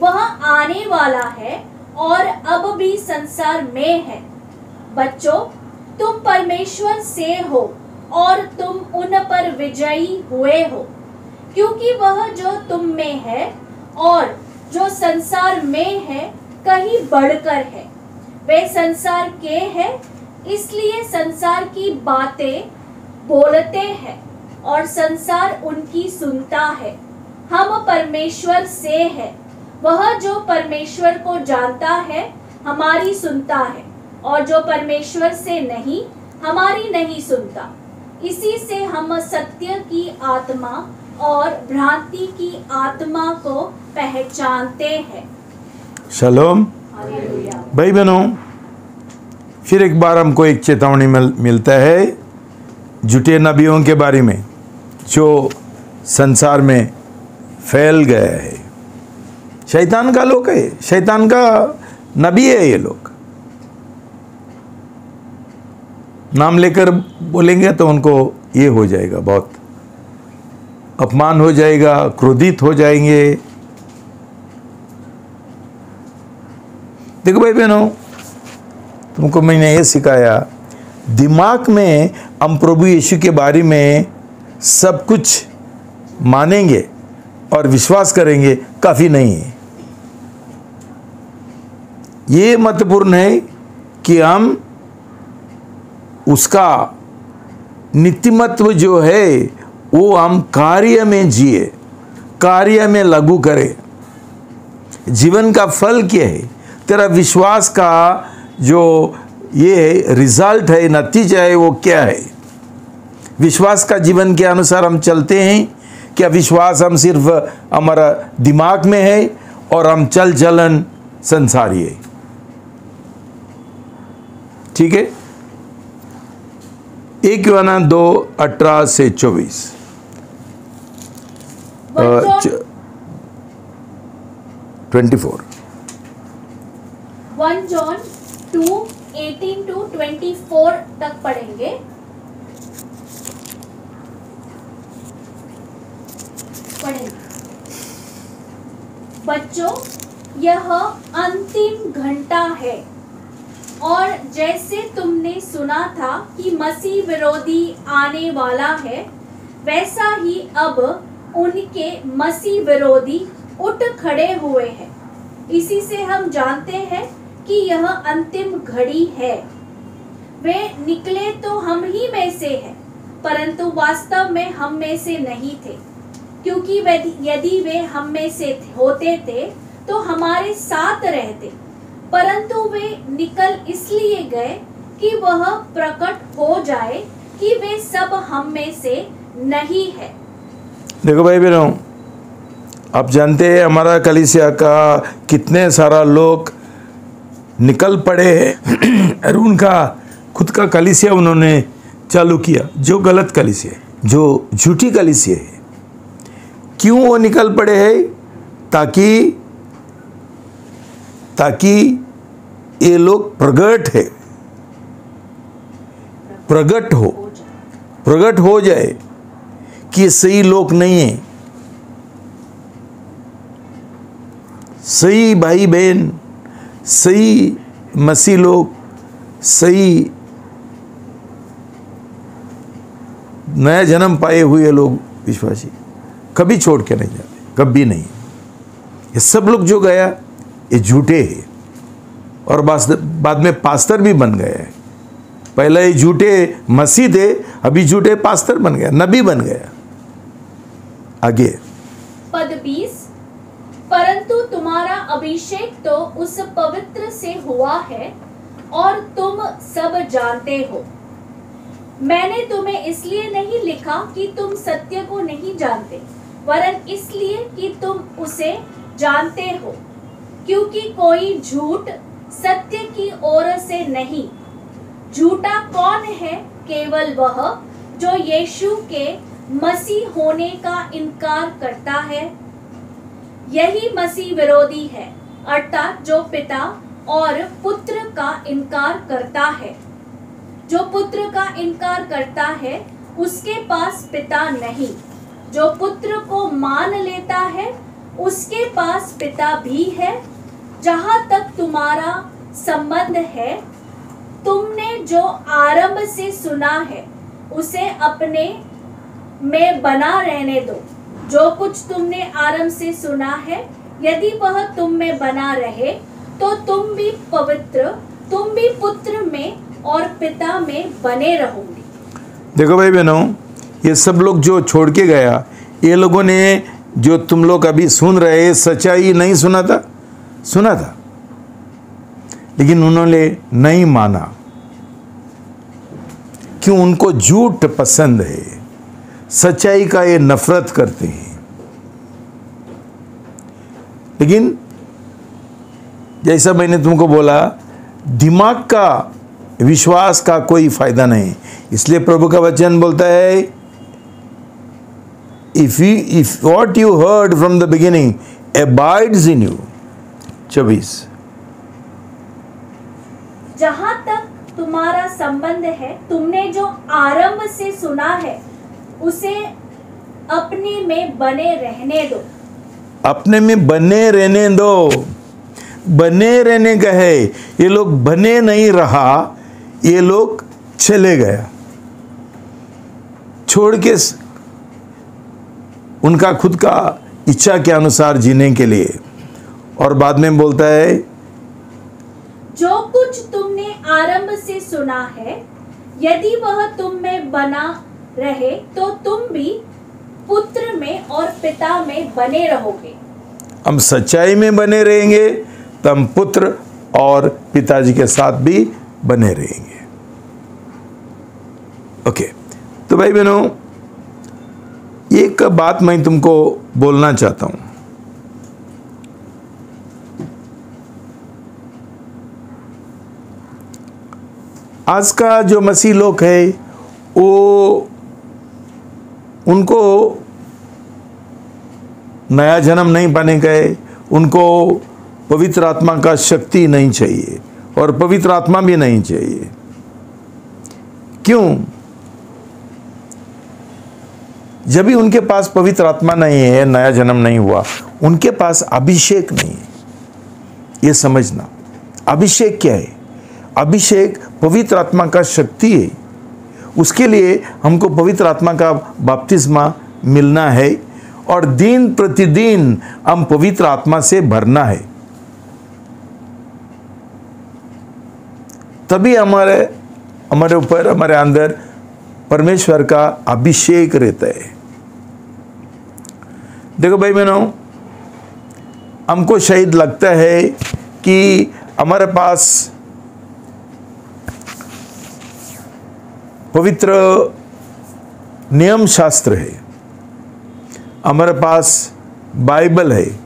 वह आने वाला है और अब भी संसार में है। बच्चों, तुम परमेश्वर से हो और तुम उन पर विजयी हुए हो, क्योंकि वह जो तुम में है और जो संसार में है, कहीं बढ़कर है। वे संसार के हैं, इसलिए संसार की बातें बोलते हैं और संसार उनकी सुनता है। हम परमेश्वर से है। वह जो परमेश्वर को जानता है हमारी सुनता है और जो परमेश्वर से नहीं हमारी नहीं सुनता। इसी से हम सत्य की आत्मा और भ्रांति की आत्मा को पहचानते हैं। शलोम। भाई बहनों फिर एक बार हमको एक चेतावनी मिल, मिलता है जुटे नबियों के बारे में जो संसार में फैल गया है। शैतान का लोग है, शैतान का नबी है ये लोग। नाम लेकर बोलेंगे तो उनको ये हो जाएगा, बहुत अपमान हो जाएगा, क्रोधित हो जाएँगे। देखो भाई बहनों, तुमको मैंने ये सिखाया, दिमाग में हम प्रभु यीशु के बारे में सब कुछ मानेंगे और विश्वास करेंगे, काफ़ी नहीं है। ये महत्वपूर्ण है कि हम उसका नित्यमत्व जो है, वो हम कार्य में जिए, कार्य में लागू करें। जीवन का फल क्या है? तेरा विश्वास का जो ये है रिज़ल्ट है, नतीजा है, वो क्या है? विश्वास का जीवन के अनुसार हम चलते हैं। क्या विश्वास हम सिर्फ़ हमारा दिमाग में है और हम चल चलन संसारी है? ठीक है? एक योना दो अठारह से चौबीस। Twenty four one John 2 18 to 24 तक पढ़ेंगे। पढ़ेंगे। बच्चों यह अंतिम घंटा है। और जैसे तुमने सुना था कि मसीह विरोधी आने वाला है, वैसा ही अब उनके मसीह विरोधी उठ खड़े हुए हैं। इसी से हम जानते हैं कि यह अंतिम घड़ी है। वे निकले तो हम ही में से हैं, परंतु वास्तव में हम में से नहीं थे। क्योंकि यदि वे हम में से होते थे तो हमारे साथ रहते। परंतु वे निकल इसलिए गए कि वह प्रकट हो जाए कि वे सब हम में से नहीं है। देखो भाई बहनों, आप जानते हैं हमारा कलिसिया का कितने सारा लोग निकल पड़े हैं। <clears throat> और उनका, खुद का कलिसिया उन्होंने चालू किया। जो गलत कलिसिया है, जो झूठी कलिसिया है, क्यों वो निकल पड़े हैं? ताकि ताकि ये लोग प्रगट है। प्रगट हो। प्रगट हो जाए कि ये सही लोग नहीं है। सही भाई बहन सही मसीह लोग, सही नया जन्म पाए हुए लोग विश्वासी, कभी छोड़ के नहीं जाते, कभी नहीं। ये सब लोग जो गया ये झूठे और बाद में पास्टर भी बन गए पहले ये झूठे मसीह थे, अभी झूठे पास्टर बन गया नबी बन गया आगे। पद 20 परंतु तुम्हारा अभिषेक तो उस पवित्र से हुआ है, और तुम सब जानते हो। मैंने तुम्हें इसलिए नहीं लिखा कि तुम सत्य को नहीं जानते, वरन इसलिए कि तुम उसे जानते हो। क्योंकि कोई झूठ सत्य की ओर से नहीं। झूठा कौन है? केवल वह जो यीशु के मसीह होने का इनकार करता है। यही मसीह विरोधी है, अर्थात जो पिता और पुत्र का इनकार करता है। जो पुत्र का इनकार करता है, उसके पास पिता नहीं। जो पुत्र को मान लेता है, उसके पास पिता भी है। जहाँ तक तुम्हारा संबंध है, तुमने जो आरंभ से सुना है, उसे अपने में बना रहने दो। जो कुछ तुमने आरंभ से सुना है, यदि वह तुम में बना रहे तो तुम भी पवित्र, तुम भी पुत्र में और पिता में बने रहोगे। देखो भाई बहनों, ये सब लोग जो छोड़ के गया, ये लोगों ने जो तुम लोग अभी सुन रहे, सच्चाई नहीं सुना था? सुना था। लेकिन उन्होंने नहीं माना क्यों उनको झूठ पसंद है। सच्चाई का ये नफरत करते हैं। लेकिन जैसा मैंने तुमको बोला, दिमाग का, विश्वास का कोई फ़ायदा नहीं। इसलिए प्रभु का वचन बोलता है if you if what you heard from the beginning abides in you चौबीस। जहाँ तक तुम्हारा संबंध है तुमने जो आरंभ से सुना है उसे अपने में बने रहने दो। अपने में बने रहने दो। बने रहने है ये लोग बने नहीं रहा ये लोग चले गया छोड़ के उनका खुद का इच्छा के अनुसार जीने के लिए। और बाद में बोलता है जो कुछ तुमने आरंभ से सुना है यदि वह तुम में बना रहे तो तुम भी पुत्र में और पिता में बने रहोगे। हम सच्चाई में बने रहेंगे तो हम पुत्र और पिताजी के साथ भी बने रहेंगे. ओके तो भाई बहनों एक बात मैं तुमको बोलना चाहता हूँ। आज का जो मसीह लोग है, वो उनको नया जन्म नहीं पाने गए उनको पवित्र आत्मा का शक्ति नहीं चाहिए और पवित्र आत्मा भी नहीं चाहिए। क्यों? जब भी उनके पास पवित्र आत्मा नहीं है, नया जन्म नहीं हुआ, उनके पास अभिषेक नहीं है। ये समझना। अभिषेक क्या है? अभिषेक पवित्र आत्मा का शक्ति है। उसके लिए हमको पवित्र आत्मा का बपतिस्मा मिलना है और दिन प्रतिदिन हम पवित्र आत्मा से भरना है। तभी हमारे हमारे ऊपर, हमारे अंदर परमेश्वर का अभिषेक रहता है। देखो भाई बहनों, हमको शायद लगता है कि हमारे पास पवित्र नियम शास्त्र है। हमारे पास बाइबल है।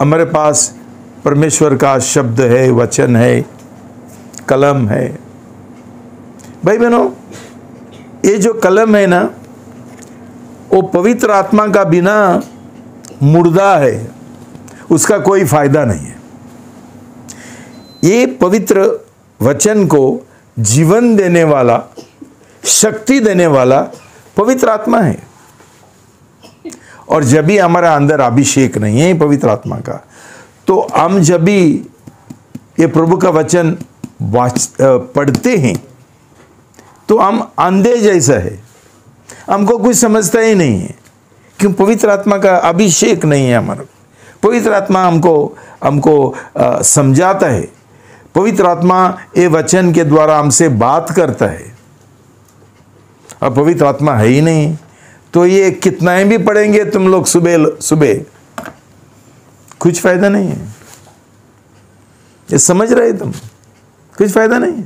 हमारे पास परमेश्वर का शब्द है, वचन है, कलम है। भाई बहनों, ये जो कलम है ना, वो पवित्र आत्मा का बिना मुर्दा है। उसका कोई फ़ायदा नहीं है। ये पवित्र वचन को जीवन देने वाला शक्ति देने वाला पवित्र आत्मा है। और जब भी हमारा अंदर अभिषेक नहीं है पवित्र आत्मा का तो हम जब भी ये प्रभु का वचन वाच पढ़ते हैं तो हम अंधे जैसा है। हमको कुछ समझता ही नहीं है क्यों पवित्र आत्मा का अभिषेक नहीं है हमारा। पवित्र आत्मा हमको हमको समझाता है। पवित्र आत्मा ये वचन के द्वारा हमसे बात करता है। और पवित्र आत्मा है ही नहीं। तो ये कितना भी पढ़ेंगे तुम लोग सुबह सुबह? कुछ फ़ायदा नहीं है। ये समझ रहे तुम? कुछ फ़ायदा नहीं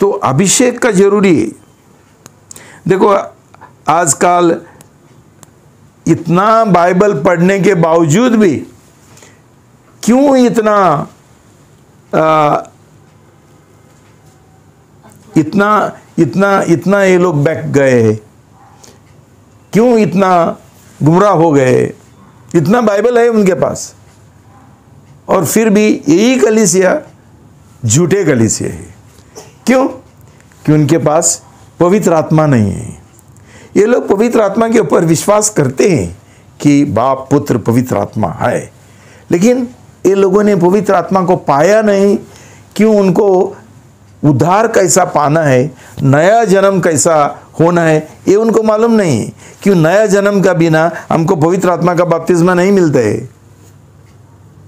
तो अभिषेक का ज़रूरी है। देखो आजकल इतना बाइबल पढ़ने के बावजूद भी क्यों इतना आ, इतना इतना इतना ये लोग बैक गए क्यों इतना गुमराह हो गए इतना बाइबल है उनके पास। और फिर भी यही कलिसिया झूठे कलिसिया है। क्यों? कि उनके पास पवित्र आत्मा नहीं है। ये लोग पवित्र आत्मा के ऊपर विश्वास करते हैं कि बाप पुत्र पवित्र आत्मा है। लेकिन ये लोगों ने पवित्र आत्मा को पाया नहीं, क्यों उनको उद्धार कैसा पाना है, नया जन्म कैसा होना है, ये उनको मालूम नहीं है क्यों नया जन्म का बिना हमको पवित्र आत्मा का बपतिस्मा नहीं मिलता है।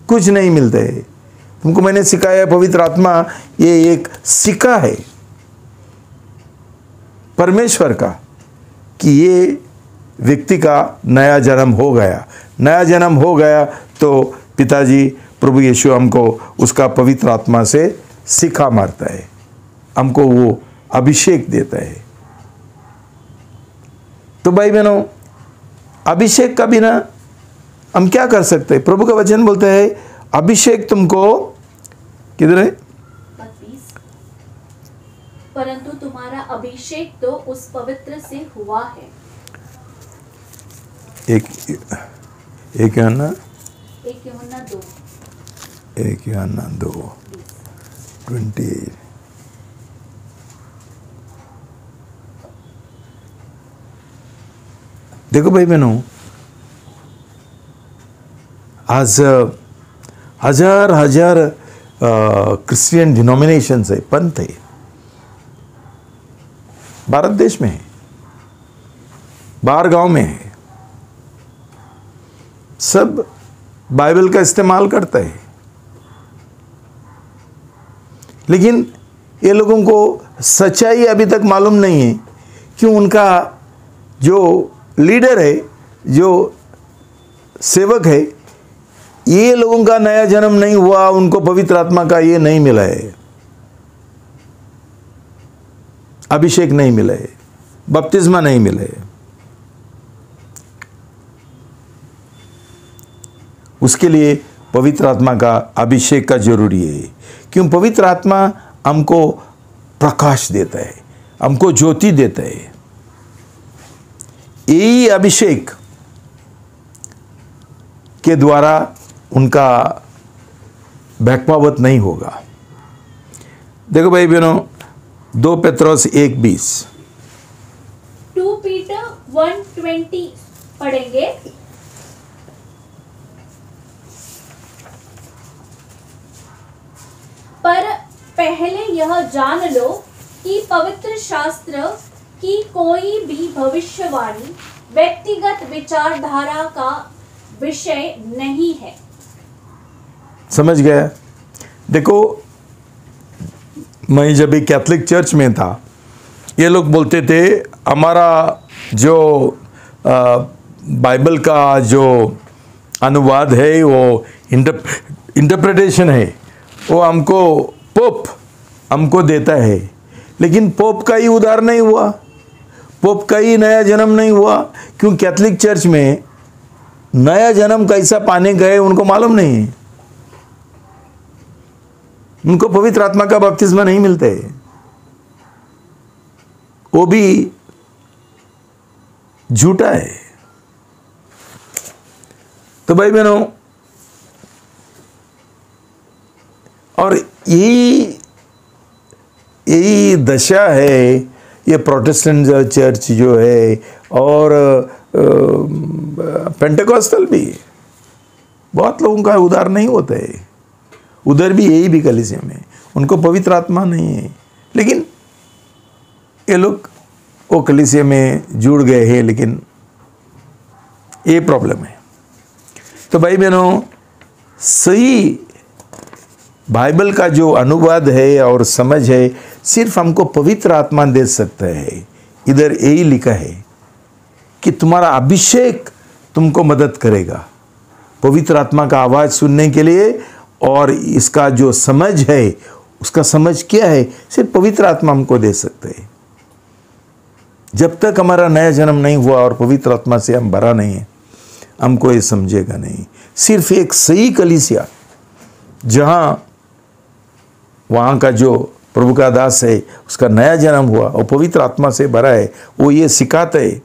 कुछ नहीं मिलता है। तुमको मैंने सिखाया पवित्र आत्मा ये एक सिक्का है, परमेश्वर का, कि ये व्यक्ति का नया जन्म हो गया। नया जन्म हो गया तो पिताजी प्रभु यीशु हमको उसका पवित्र आत्मा से सिखा मारता है। हमको वो अभिषेक देता है। तो भाई बहनों अभिषेक का बिना हम क्या कर सकते हैं? प्रभु का वचन बोलते हैं अभिषेक तुमको किधर है? परंतु तुम्हारा अभिषेक तो उस पवित्र से हुआ है। एक एक ना एक यूहन्ना दो। एक ना दो। ट्वेंटी देखो भाई बहनों, आज, हज़ार हज़ार क्रिश्चियन डिनोमिनेशन है, पंथ है। भारत देश में है, बाहर गाँव में है। सब बाइबल का इस्तेमाल करता है। लेकिन ये लोगों को सच्चाई अभी तक मालूम नहीं है कि उनका जो लीडर है, जो सेवक है, ये लोगों का नया जन्म नहीं हुआ, उनको पवित्र आत्मा का ये नहीं मिला है। अभिषेक नहीं मिला है, बपतिस्मा नहीं मिला है। उसके लिए पवित्र आत्मा का अभिषेक का ज़रूरी है, क्यों? पवित्र आत्मा हमको प्रकाश देता है, हमको ज्योति देता है। यही अभिषेक के द्वारा उनका बहकवावत नहीं होगा। देखो भाई बहनों, दो पेत्रोस एक बीस। टू पीटर वन ट्वेंटी पढ़ेंगे। पर पहले यह जान लो कि पवित्र शास्त्र की कोई भी भविष्यवाणी, व्यक्तिगत विचारधारा का विषय नहीं है। समझ गया? देखो, मैं जब एक कैथलिक चर्च में था, ये लोग बोलते थे, हमारा जो बाइबल का जो अनुवाद है, वो इंटरप्रिटेशन है, वो हमको पोप, हमको देता है। लेकिन पोप का ही उधार नहीं हुआ। पोप का ही नया जन्म नहीं हुआ क्यों कैथलिक चर्च में नया जन्म कैसा पाने गए उनको मालूम नहीं है। उनको पवित्र आत्मा का बपतिस्मा नहीं मिलते। वो भी झूठा है। तो भाई बहनों, और यही यही दशा है ये प्रोटेस्टेंट चर्च जो है और पेंटेकोस्टल भी। बहुत लोगों का उधार नहीं होता है। उधर भी यही भी कलिसिया में उनको पवित्र आत्मा नहीं है। लेकिन ये लोग वो कलिसिया में जुड़ गए हैं, लेकिन ये प्रॉब्लम है। तो भाई बहनों, सही बाइबल का जो अनुवाद है और समझ है सिर्फ़ हमको पवित्र आत्मा दे सकता है। इधर यही लिखा है कि तुम्हारा अभिषेक तुमको मदद करेगा। पवित्र आत्मा का आवाज़ सुनने के लिए और इसका जो समझ है, उसका समझ क्या है, सिर्फ़ पवित्र आत्मा हमको दे सकते हैं। जब तक हमारा नया जन्म नहीं हुआ और पवित्र आत्मा से हम भरा नहीं है, हमको ये समझेगा नहीं। सिर्फ़ एक सही कलिसिया, जहाँ वहाँ का जो प्रभु का दास है, उसका नया जन्म हुआ और पवित्र आत्मा से भरा है, वो ये सिखाते है।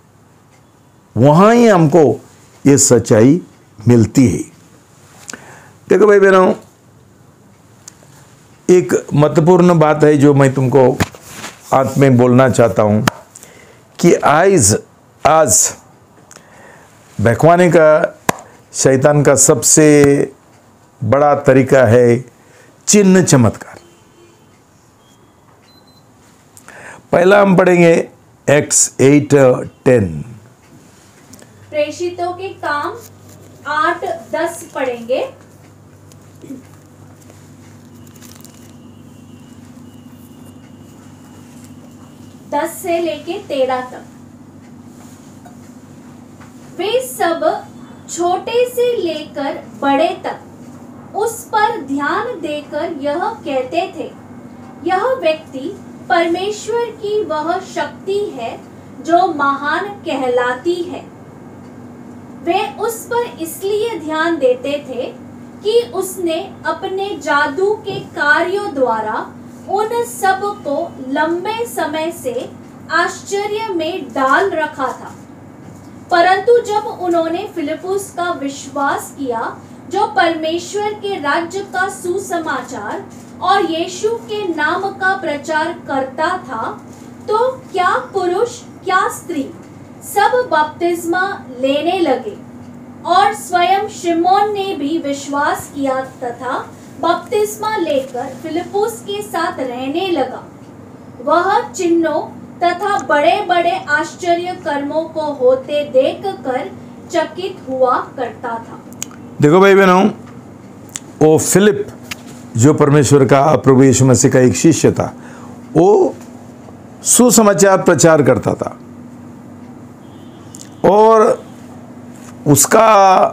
वहाँ ही हमको ये सच्चाई मिलती है। देखो भाई बहनों, एक महत्वपूर्ण बात है जो मैं तुमको अंत में बोलना चाहता हूँ कि आज आज बहकवाने का, शैतान का सबसे बड़ा तरीका है चिन्ह चमत्कार। पहला हम पढ़ेंगे एक्स एट टेन प्रेषितों के काम आठ दस पढ़ेंगे। दस से लेके तेरह तक। वे सब छोटे से लेकर बड़े तक, उस पर ध्यान देकर यह कहते थे, यह व्यक्ति परमेश्वर की वह शक्ति है जो महान कहलाती है। वे उस पर इसलिए ध्यान देते थे कि उसने अपने जादू के कार्यों द्वारा उन सबको लंबे समय से आश्चर्य में डाल रखा था। परंतु जब उन्होंने फिलिपुस का विश्वास किया, जो परमेश्वर के राज्य का सुसमाचार और यीशु के नाम का प्रचार करता था तो क्या पुरुष, क्या स्त्री सब बपतिस्मा लेने लगे? और स्वयं शिमोन ने भी विश्वास किया तथा बपतिस्मा लेकर फिलिपुस के साथ रहने लगा। वह चिन्हों तथा बड़े बड़े आश्चर्य कर्मों को होते देखकर चकित हुआ करता था। देखो भाई बहनों, वो फिलिप जो परमेश्वर का प्रभु यीशु मसीह का एक शिष्य था, वो सुसमाचार प्रचार करता था। और उसका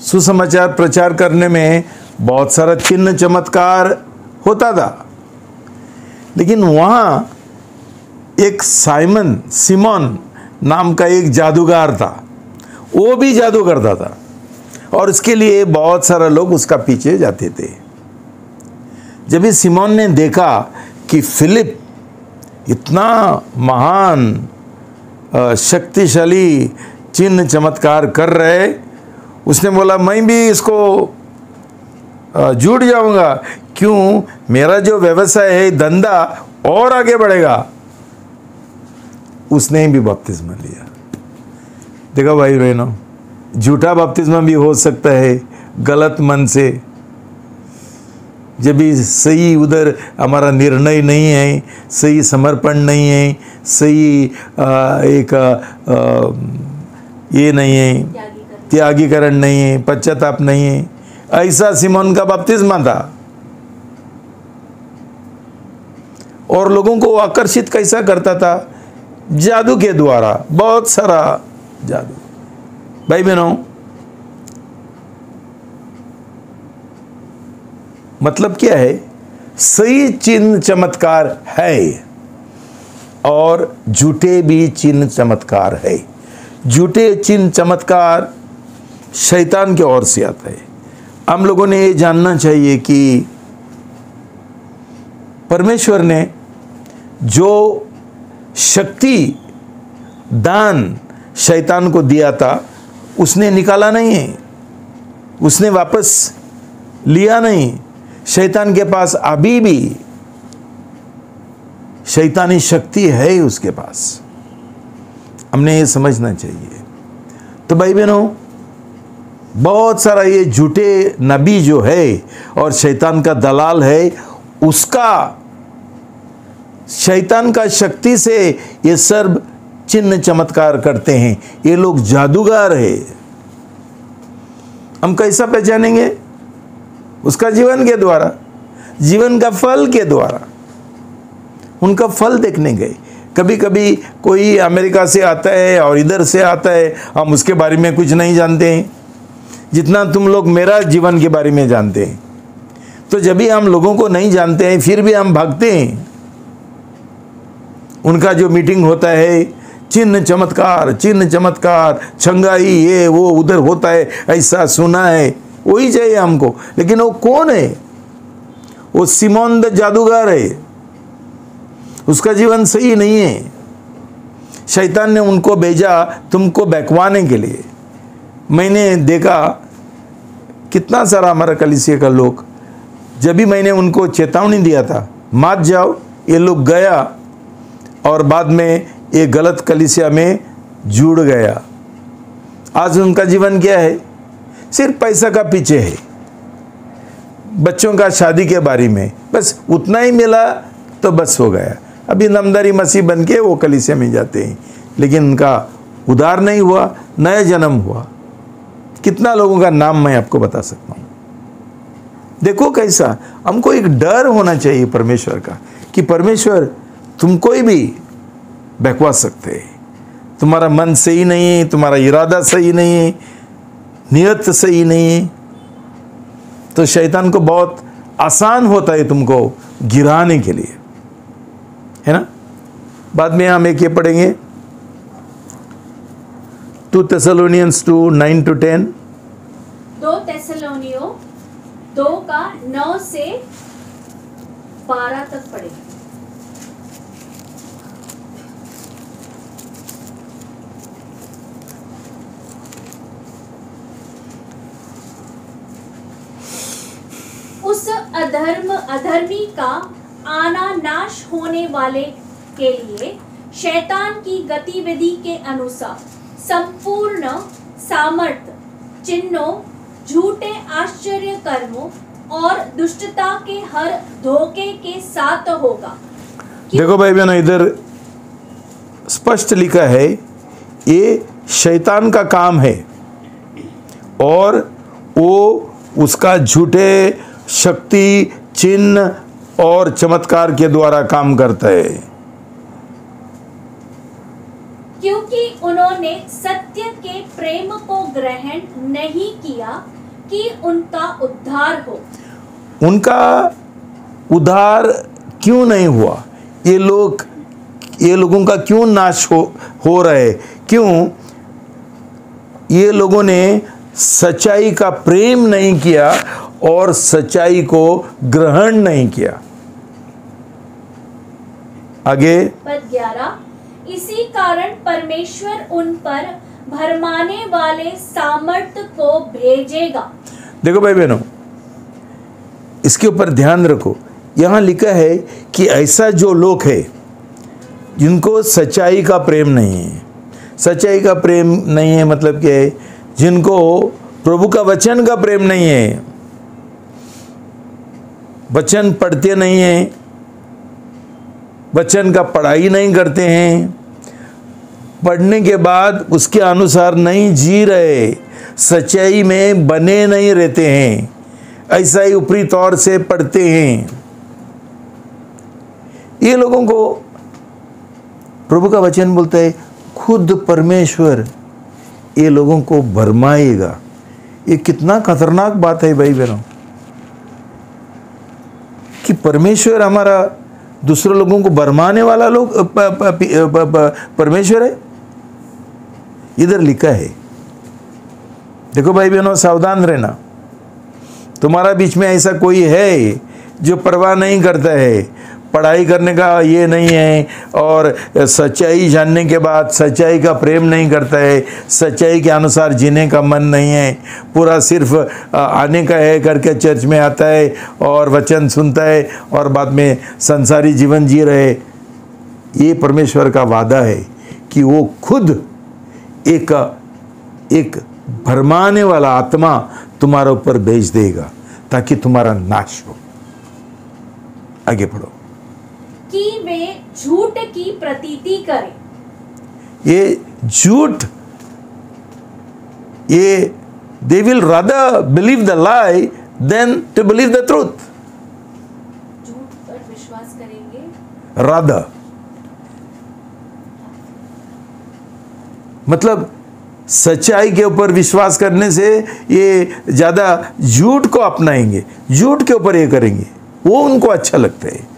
सुसमाचार प्रचार करने में बहुत सारा चिन्ह चमत्कार होता था। लेकिन वहाँ एक साइमन, सिमोन नाम का एक जादूगर था। वो भी जादू करता था। और इसके लिए बहुत सारा लोग उसका पीछे जाते थे। जब सिमोन ने देखा कि फिलिप इतना महान शक्तिशाली, चिन्ह चमत्कार कर रहे, उसने बोला, मैं भी इसको जुड़ जाऊँगा। क्यों? मेरा जो व्यवसाय है, धंधा और आगे बढ़ेगा। उसने भी बपतिस्मा लिया। देखा भाई बहनों झूठा बपतिस्मा भी हो सकता है गलत मन से। जब भी सही उधर हमारा निर्णय नहीं है सही समर्पण नहीं है सही अ, एक अ, ये नहीं है त्यागीकरण नहीं है पश्चाताप नहीं है ऐसा सिमोन का बपतिस्मा था। और लोगों को आकर्षित कैसा करता था? जादू के द्वारा बहुत सारा जादू। भाई बहनों मतलब क्या है? सही चिन्ह चमत्कार है और झूठे भी चिन्ह चमत्कार है। झूठे चिन्ह चमत्कार शैतान की ओर से आता है। हम लोगों ने ये जानना चाहिए कि परमेश्वर ने जो शक्ति, दान शैतान को दिया था उसने निकाला नहीं है। उसने वापस लिया नहीं। शैतान के पास अभी भी शैतानी शक्ति है ही उसके पास। हमने ये समझना चाहिए। तो भाई बहनों बहुत सारा ये झूठे नबी जो है और शैतान का दलाल है, उसका, शैतान का शक्ति से ये सर्व चिन्ह चमत्कार करते हैं। ये लोग जादूगर है। हम कैसा पहचानेंगे? उसका जीवन के द्वारा, जीवन का फल के द्वारा। उनका फल देखने गए। कभी कभी कोई अमेरिका से आता है और इधर से आता है, हम उसके बारे में कुछ नहीं जानते हैं। जितना तुम लोग मेरा जीवन के बारे में जानते हैं। तो जब भी हम लोगों को नहीं जानते हैं, फिर भी हम भागते हैं। उनका जो मीटिंग होता है चिन्ह चमत्कार चिन्ह चमत्कार, छंगाई, ये, वो, उधर होता है, ऐसा सुना है, वही चाहिए हमको। लेकिन वो कौन है? वो सिमोन द जादूगर है। उसका जीवन सही नहीं है। शैतान ने उनको भेजा तुमको बहकवाने के लिए। मैंने देखा कितना सारा हमारा कलिसिया का लोग, जब भी मैंने उनको चेतावनी दिया था, मात जाओ, ये लोग गया और बाद में ये गलत कलिसिया में जुड़ गया। आज उनका जीवन क्या है? सिर्फ़ पैसा का पीछे है। बच्चों का शादी के बारे में। बस उतना ही मिला तो बस हो गया। अभी नमदारी मसीह बन के वो कलिसिया में जाते हैं। लेकिन उनका उदार नहीं हुआ, नया जन्म हुआ। कितना लोगों का नाम मैं आपको बता सकता हूँ। देखो कैसा, हमको एक डर होना चाहिए परमेश्वर का कि परमेश्वर तुमको ही भी बहकवा सकते तुम्हारा मन सही नहीं है, तुम्हारा इरादा सही नहीं है, नियत सही नहीं है। तो शैतान को बहुत आसान होता है तुमको गिराने के लिए। है ना? बाद में हम एक ये पढ़ेंगे। Two Thessalonians two nine to ten. दो तेसलोनियो दो का नौ से बारह तक पढ़े उस अधर्म, अधर्मी का आना नाश होने वाले के लिए शैतान की गतिविधि के अनुसार संपूर्ण सामर्थ, चिन्हों, झूठे आश्चर्य कर्मों और दुष्टता के हर धोखे के साथ होगा। देखो भाई बहनों, इधर स्पष्ट लिखा है, ये शैतान का काम है और वो उसका झूठे शक्ति चिन्ह और चमत्कार के द्वारा काम करता है। क्योंकि उन्होंने सत्य के प्रेम को ग्रहण नहीं किया कि उनका उद्धार हो। उनका उद्धार क्यों नहीं हुआ? ये लोग ये लोगों का क्यों नाश हो हो रहा? क्यों? ये लोगों ने सच्चाई का प्रेम नहीं किया और सच्चाई को ग्रहण नहीं किया। आगे। पद ग्यारह इसी कारण परमेश्वर उन पर भरमाने वाले सामर्थ्य को भेजेगा। देखो भाई बहनों इसके ऊपर ध्यान रखो। यहाँ लिखा है कि ऐसा जो लोग है जिनको सच्चाई का प्रेम नहीं है। सच्चाई का प्रेम नहीं है मतलब क्या है? जिनको प्रभु का वचन का प्रेम नहीं है। वचन पढ़ते नहीं हैं, वचन का पढ़ाई नहीं करते हैं, पढ़ने के बाद उसके अनुसार नहीं जी रहे, सच्चाई में बने नहीं रहते हैं, ऐसा ही ऊपरी तौर से पढ़ते हैं। ये लोगों को प्रभु का वचन बोलता है, खुद परमेश्वर ये लोगों को भरमाएगा। ये कितना खतरनाक बात है भाई बहनों। कि परमेश्वर हमारा दूसरे लोगों को बरमाने वाला लोग परमेश्वर है? इधर लिखा है। देखो भाई बहनों सावधान रहना। तुम्हारा बीच में ऐसा कोई है जो परवाह नहीं करता है। पढ़ाई करने का ये नहीं है और सच्चाई जानने के बाद सच्चाई का प्रेम नहीं करता है, सच्चाई के अनुसार जीने का मन नहीं है। पूरा सिर्फ़ आने का है करके चर्च में आता है और वचन सुनता है और बाद में संसारी जीवन जी रहे। ये परमेश्वर का वादा है कि वो खुद एक एक भरमाने वाला आत्मा तुम्हारे ऊपर भेज देगा ताकि तुम्हारा नाश हो। आगे बढ़ो। कि वे झूठ की प्रतीति करें। ये झूठ ये they will rather believe the lie than to believe the truth झूठ पर विश्वास करेंगे? रादर मतलब सच्चाई के ऊपर विश्वास करने से ये ज़्यादा झूठ को अपनाएँगे झूठ के ऊपर ये करेंगे वो उनको अच्छा लगता है।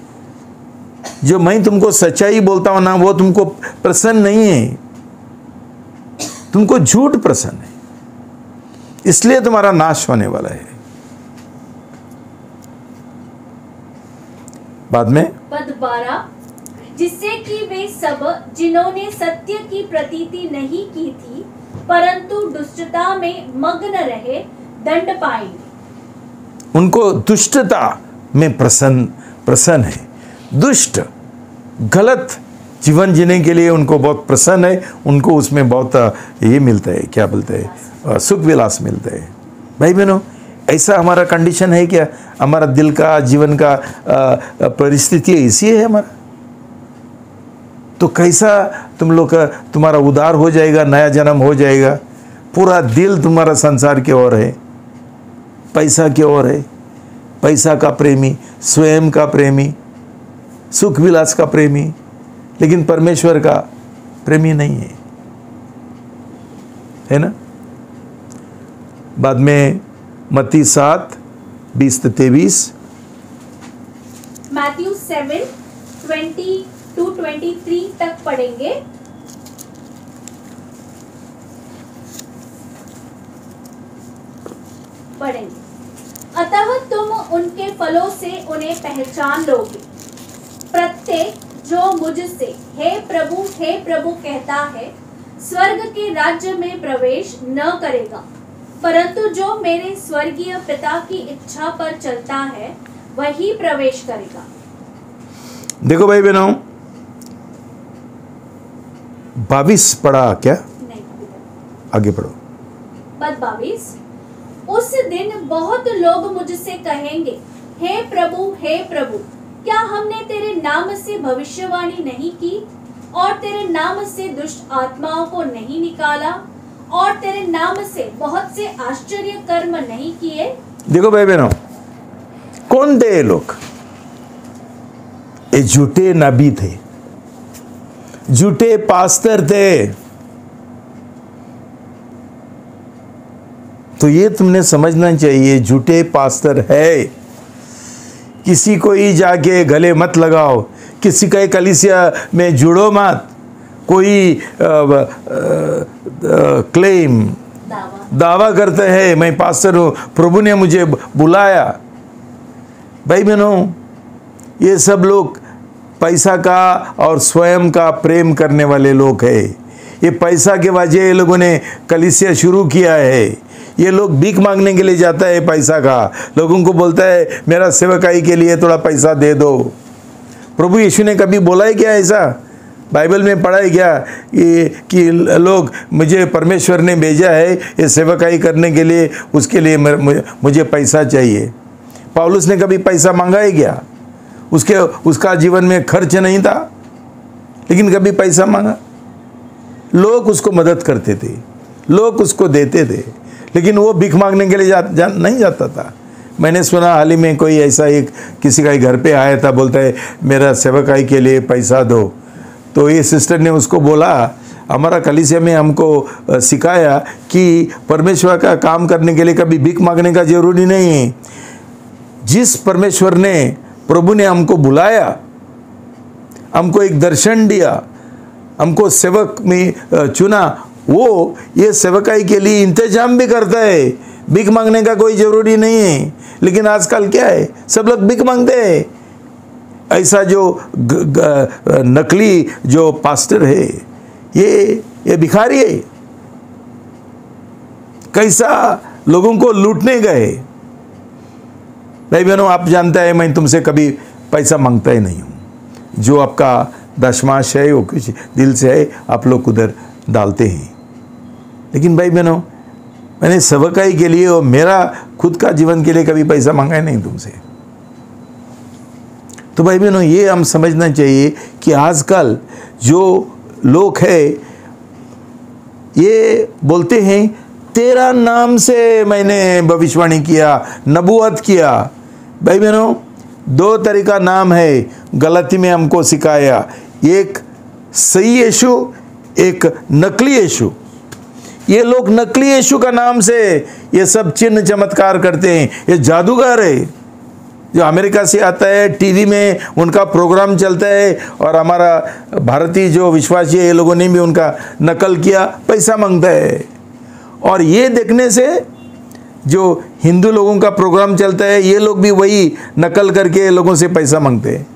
जो मैं तुमको सच्चाई बोलता हूँ ना वो तुमको प्रसन्न नहीं है। तुमको झूठ प्रसन्न है। इसलिए तुम्हारा नाश होने वाला है। बाद में? पद बारह जिससे कि वे सब जिन्होंने सत्य की प्रतीति नहीं की थी परंतु दुष्टता में मग्न रहे दंड पाएँगे। उनको दुष्टता में प्रसन्न प्रसन्न है। दुष्ट, गलत जीवन जीने के लिए उनको बहुत प्रसन्न है, उनको उसमें बहुत ये मिलता है, क्या बोलते हैं सुख विलास मिलता है। भाई बहनों, ऐसा हमारा कंडीशन है क्या? हमारा दिल का, जीवन का परिस्थिति ऐसी है हमारा। तो कैसा तुम लोग का तुम्हारा उदार हो जाएगा, नया जन्म हो जाएगा, पूरा दिल तुम्हारा संसार की ओर है, पैसा की ओर है, पैसा का प्रेमी, स्वयं का प्रेमी सुख विलास का प्रेमी, लेकिन परमेश्वर का प्रेमी नहीं है। है ना? बाद में मत्ती सात, बीस से तेईस Matthew seven, twenty two, twenty three तक पढ़ेंगे। पढ़ेंगे। अतः तुम उनके फलों से उन्हें पहचान लोगे। प्रत्येक जो मुझसे हे प्रभु हे प्रभु कहता है स्वर्ग के राज्य में प्रवेश न करेगा। परंतु जो मेरे स्वर्गीय पिता की इच्छा पर चलता है वही प्रवेश करेगा। देखो भाई बहनों बाईस पढ़ा क्या? नहीं आगे पढ़ो। पद बाईस उस दिन बहुत लोग मुझसे कहेंगे हे प्रभु हे प्रभु क्या हमने तेरे नाम से भविष्यवाणी नहीं की? और तेरे नाम से दुष्ट आत्माओं को नहीं निकाला? और तेरे नाम से बहुत से आश्चर्य कर्म नहीं किए? देखो भाई बहनों, कौन थे ये लोग? ये झूठे नबी थे, झूठे पास्तर थे। तो ये तुमने समझना चाहिए, झूठे पास्तर है। किसी को ही जाके गले मत लगाओ। किसी का कलिसिया में जुड़ो मत। कोई आ, आ, आ, क्लेम दावा। दावा करते हैं मैं पास्टर हूँ प्रभु ने मुझे बुलाया। भाई बहनों ये सब लोग पैसा का और स्वयं का प्रेम करने वाले लोग हैं। ये पैसा के वजह ये लोगों ने कलिसिया शुरू किया है। ये लोग भीख मांगने के लिए जाता है पैसा का। लोगों को बोलता है, मेरा सेवकाई के लिए थोड़ा पैसा दे दो। प्रभु यीशु ने कभी बोला है क्या ऐसा? बाइबल में पढ़ा है क्या कि कि लोग, मुझे परमेश्वर ने भेजा है ये सेवकाई करने के लिए, उसके लिए मुझे पैसा चाहिए। पौलुस ने कभी पैसा मांगा है क्या? उसके, उसका जीवन में खर्च नहीं था, लेकिन कभी पैसा मांगा। लोग उसको मदद करते थे, लोग उसको देते थे। लेकिन वो भीख मांगने के लिए जा, जा नहीं जाता था। मैंने सुना हाल ही में कोई ऐसा एक किसी का घर पे आया था बोलता है मेरा सेवकाई के लिए पैसा दो। तो ये सिस्टर ने उसको बोला हमारा कलिसिया में हमको सिखाया कि परमेश्वर का काम करने के लिए कभी भीख मांगने का ज़रूरी नहीं है। जिस परमेश्वर ने प्रभु ने हमको बुलाया हमको एक दर्शन दिया हमको सेवक में चुना वो ये सेवकाई के लिए इंतज़ाम भी करता है। भीख मांगने का कोई ज़रूरी नहीं है। लेकिन आजकल क्या है? सब लोग भीख मांगते हैं। ऐसा जो ग, ग, नकली जो पास्टर है ये ये भिखारी है। कैसा लोगों को लूटने गए। भाई बहनों आप जानते हैं मैं तुमसे कभी पैसा माँगता ही नहीं हूँ। जो आपका दशमाश है वो कुछ दिल से है आप लोग उधर डालते हैं। लेकिन भाई बहनों, मैंने सबकाई के लिए और मेरा खुद का जीवन के लिए कभी पैसा मांगा ही नहीं तुमसे। तो भाई बहनों, ये हम समझना चाहिए कि आजकल जो लोग है, ये बोलते हैं, तेरा नाम से मैंने भविष्यवाणी किया, नबूवत किया। भाई बहनों, दो तरीका नाम है गलती में हमको सिखाया। एक सही यीशु, एक नकली यीशु। ये लोग नकली यीशु का नाम से ये सब चिन्ह चमत्कार करते हैं। ये जादूगर है। जो अमेरिका से आता है, टीवी में उनका प्रोग्राम चलता है और हमारा भारतीय जो विश्वासी है, ये लोगों ने भी उनका नकल किया, पैसा माँगता है। और ये देखने से जो हिंदू लोगों का प्रोग्राम चलता है, ये लोग भी वही नकल करके लोगों से पैसा मांगते हैं।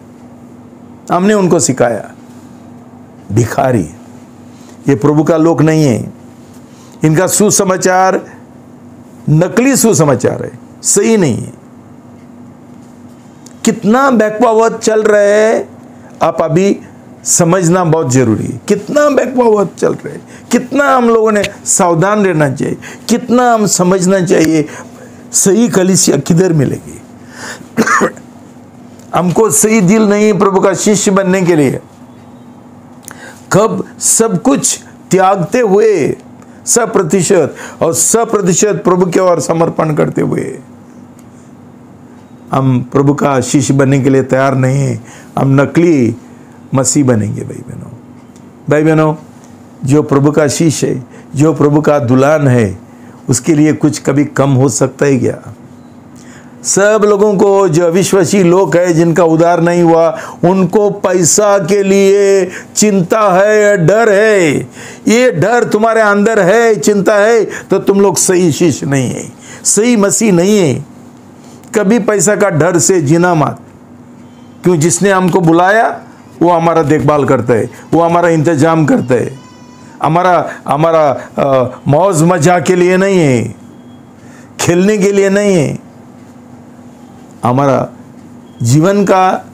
हमने उनको सिखाया। भिखारी। ये प्रभु का लोक नहीं है। इनका सुसमाचार, नकली सुसमाचार है, सही नहीं है। कितना बैकवर्ड चल रहे है, आप अभी समझना बहुत ज़रूरी है। कितना बैकवर्ड चल रहे है, कितना हम लोगों ने सावधान रहना चाहिए, कितना हम समझना चाहिए, सही कलिसिया किधर मिलेगी। <coughs> हमको सही दिल नहीं प्रभु का शिष्य बनने के लिए। कब सब कुछ त्यागते हुए सब प्रतिशत और सप्रतिशत प्रतिशत प्रभु के ओर समर्पण करते हुए। हम प्रभु का शिष्य बनने के लिए तैयार नहीं है। हम नकली मसीह बनेंगे, भाई बहनों। भाई बहनों, जो प्रभु का शिष्य है, जो प्रभु का दुल्हन है, उसके लिए कुछ कभी कम हो सकता है क्या? सब लोगों को, जो अविश्वासी लोग है, जिनका उधार नहीं हुआ, उनको पैसा के लिए चिंता है, डर है। ये डर तुम्हारे अंदर है, चिंता है तो तुम लोग सही शिष्य नहीं है, सही मसीह नहीं है। कभी पैसा का डर से जीना मत। क्यों? जिसने हमको बुलाया, वो हमारा देखभाल करता है, वो हमारा इंतज़ाम करता है। हमारा हमारा मौज मज़ा के लिए नहीं है, खेलने के लिए नहीं है। हमारा जीवन का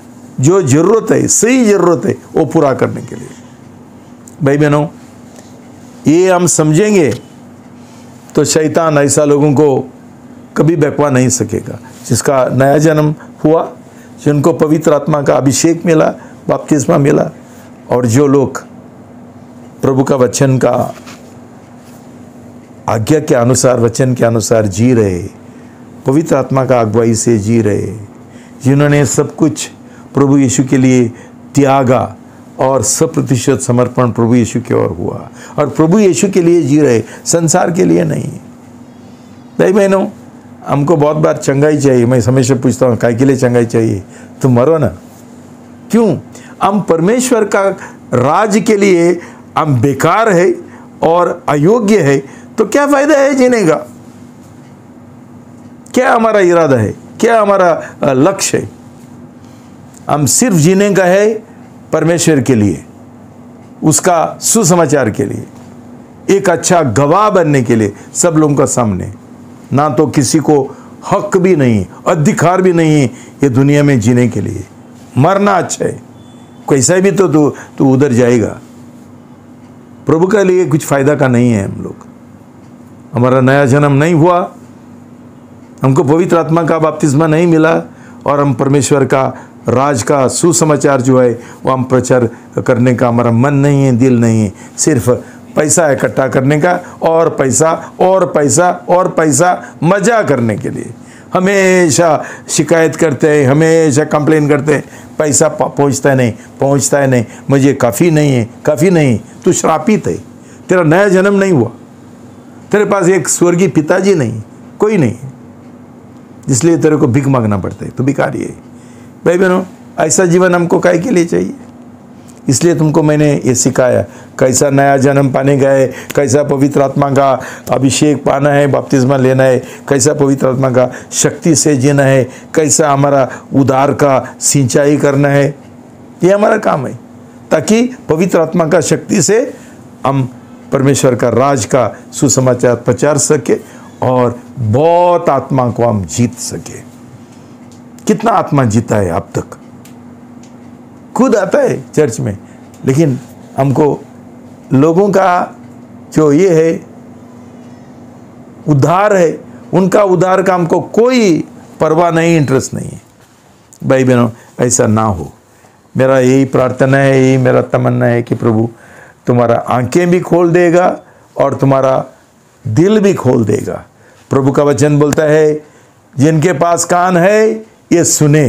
जो ज़रूरत है, सही ज़रूरत है, वो पूरा करने के लिए। भाई बहनों, ये हम समझेंगे तो शैतान ऐसा लोगों को कभी बहकवा नहीं सकेगा। जिसका नया जन्म हुआ, जिनको पवित्र आत्मा का अभिषेक मिला, बपतिस्मा मिला, और जो लोग प्रभु का वचन का आज्ञा के अनुसार, वचन के अनुसार जी रहे पवित्र आत्मा का अगुवाई से जी रहे, जिन्होंने सब कुछ प्रभु यीशु के लिए त्यागा और सब प्रतिशत समर्पण प्रभु यीशु की ओर हुआ। और प्रभु यीशु के लिए जी रहे, संसार के लिए नहीं। भाई बहनों, हमको बहुत बार चंगाई चाहिए। मैं हमेशा पूछता हूँ, काय के लिए चंगाई चाहिए? तुम मरो ना। क्यों? हम परमेश्वर का राज के लिए हम बेकार है और अयोग्य है तो क्या फ़ायदा है जीने का? क्या हमारा इरादा है? क्या हमारा लक्ष्य है? हम सिर्फ़ जीने का है परमेश्वर के लिए, उसका सुसमाचार के लिए, एक अच्छा गवाह बनने के लिए सब लोगों का सामने। ना तो किसी को हक भी नहीं, अधिकार भी नहीं ये दुनिया में जीने के लिए। मरना अच्छा है। कैसा भी तो तू तू उधर जाएगा। प्रभु के लिए कुछ फ़ायदा का नहीं है हम लोग। हमारा नया जन्म नहीं हुआ। हमको पवित्र आत्मा का बपतिस्मा नहीं मिला और हम परमेश्वर का राज का सुसमाचार जो है, वो हम प्रचार करने का हमारा मन नहीं है, दिल नहीं है। सिर्फ़ पैसा इकट्ठा करने का और पैसा और पैसा और पैसा मज़ा करने के लिए। हमेशा शिकायत करते हैं, हमेशा कंप्लेन करते हैं, पैसा पहुँचता है नहीं, पहुँचता है नहीं, मुझे काफ़ी नहीं है, काफ़ी नहीं, तू श्रापित है, तेरा नया जन्म नहीं हुआ, तेरे पास एक स्वर्गीय पिताजी नहीं, कोई नहीं। इसलिए तेरे को भिक मांगना पड़ता है तो भिखारी है। भाई बहनों, ऐसा जीवन हमको काय के लिए चाहिए? इसलिए तुमको मैंने ये सिखाया, कैसा नया जन्म पाने गए कैसा पवित्र आत्मा का अभिषेक पाना है बपतिस्मा लेना है, कैसा पवित्र आत्मा का शक्ति से जीना है, कैसा हमारा उदार का सिंचाई करना है, ये हमारा काम है। ताकि पवित्र आत्मा का शक्ति से हम परमेश्वर का राज का सुसमाचार प्रचार सके और बहुत आत्मा को हम जीत सके। कितना आत्मा जीता है अब तक? खुद आता है चर्च में, लेकिन हमको लोगों का जो ये है, उद्धार है, उनका उद्धार का हमको कोई परवाह नहीं इंटरेस्ट नहीं है। भाई बहनों, ऐसा ना हो। मेरा यही प्रार्थना है, यही मेरा तमन्ना है कि प्रभु तुम्हारा आँखें भी खोल देगा और तुम्हारा दिल भी खोल देगा। प्रभु का वचन बोलता है, जिनके पास कान है, ये सुने।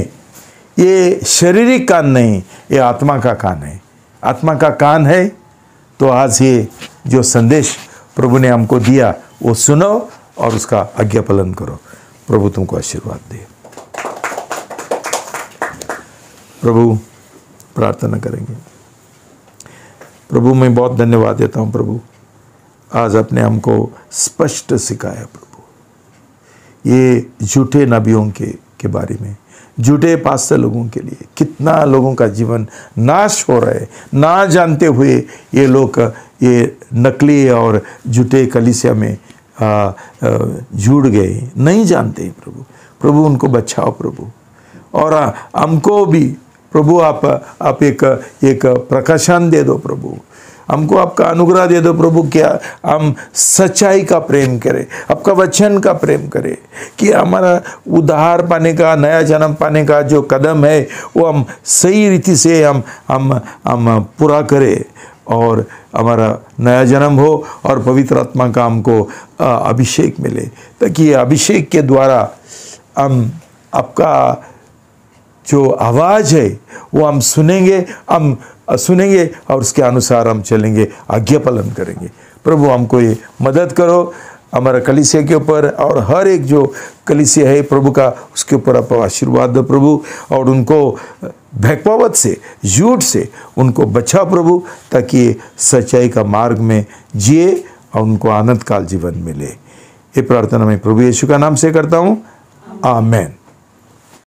ये शारीरिक कान नहीं, ये आत्मा का कान है। आत्मा का कान है तो आज ये जो संदेश प्रभु ने हमको दिया, वो सुनो और उसका आज्ञा पालन करो। प्रभु तुमको आशीर्वाद दे। प्रभु, प्रार्थना करेंगे। प्रभु, मैं बहुत धन्यवाद देता हूँ प्रभु। आज आपने हमको स्पष्ट सिखाया, प्रभु। ये झूठे नबियों के के बारे में, झूठे पास्टर लोगों के लिए कितना लोगों का जीवन नाश हो रहा है। ना जानते हुए ये लोग, ये नकली और झूठे कलिसिया में जुड़ गए नहीं जानते हैं प्रभु। प्रभु उनको बचाओ प्रभु। और हमको भी प्रभु आप आप एक एक प्रकाशन दे दो प्रभु। हमको आपका अनुग्रह दे दो प्रभु, क्या हम सच्चाई का प्रेम करें, आपका वचन का प्रेम करें, कि हमारा उद्धार पाने का, नया जन्म पाने का जो कदम है, वो हम सही रीति से हम हम हम पूरा करें और हमारा नया जन्म हो और पवित्र आत्मा का हमको अभिषेक मिले, ताकि अभिषेक के द्वारा हम आपका जो आवाज़ है, वो हम सुनेंगे, हम सुनेंगे और उसके अनुसार हम चलेंगे, आज्ञा पालन करेंगे। प्रभु, हमको ये मदद करो हमारा कलिसिया के ऊपर और हर एक जो कलिसिया है प्रभु का, उसके ऊपर आप आशीर्वाद दो प्रभु और उनको भैकवावत से, झूठ से उनको बचा प्रभु, ताकि सच्चाई का मार्ग में जिए और उनको आनंद काल जीवन मिले। ये प्रार्थना मैं प्रभु यीशु का नाम से करता हूँ। आमेन।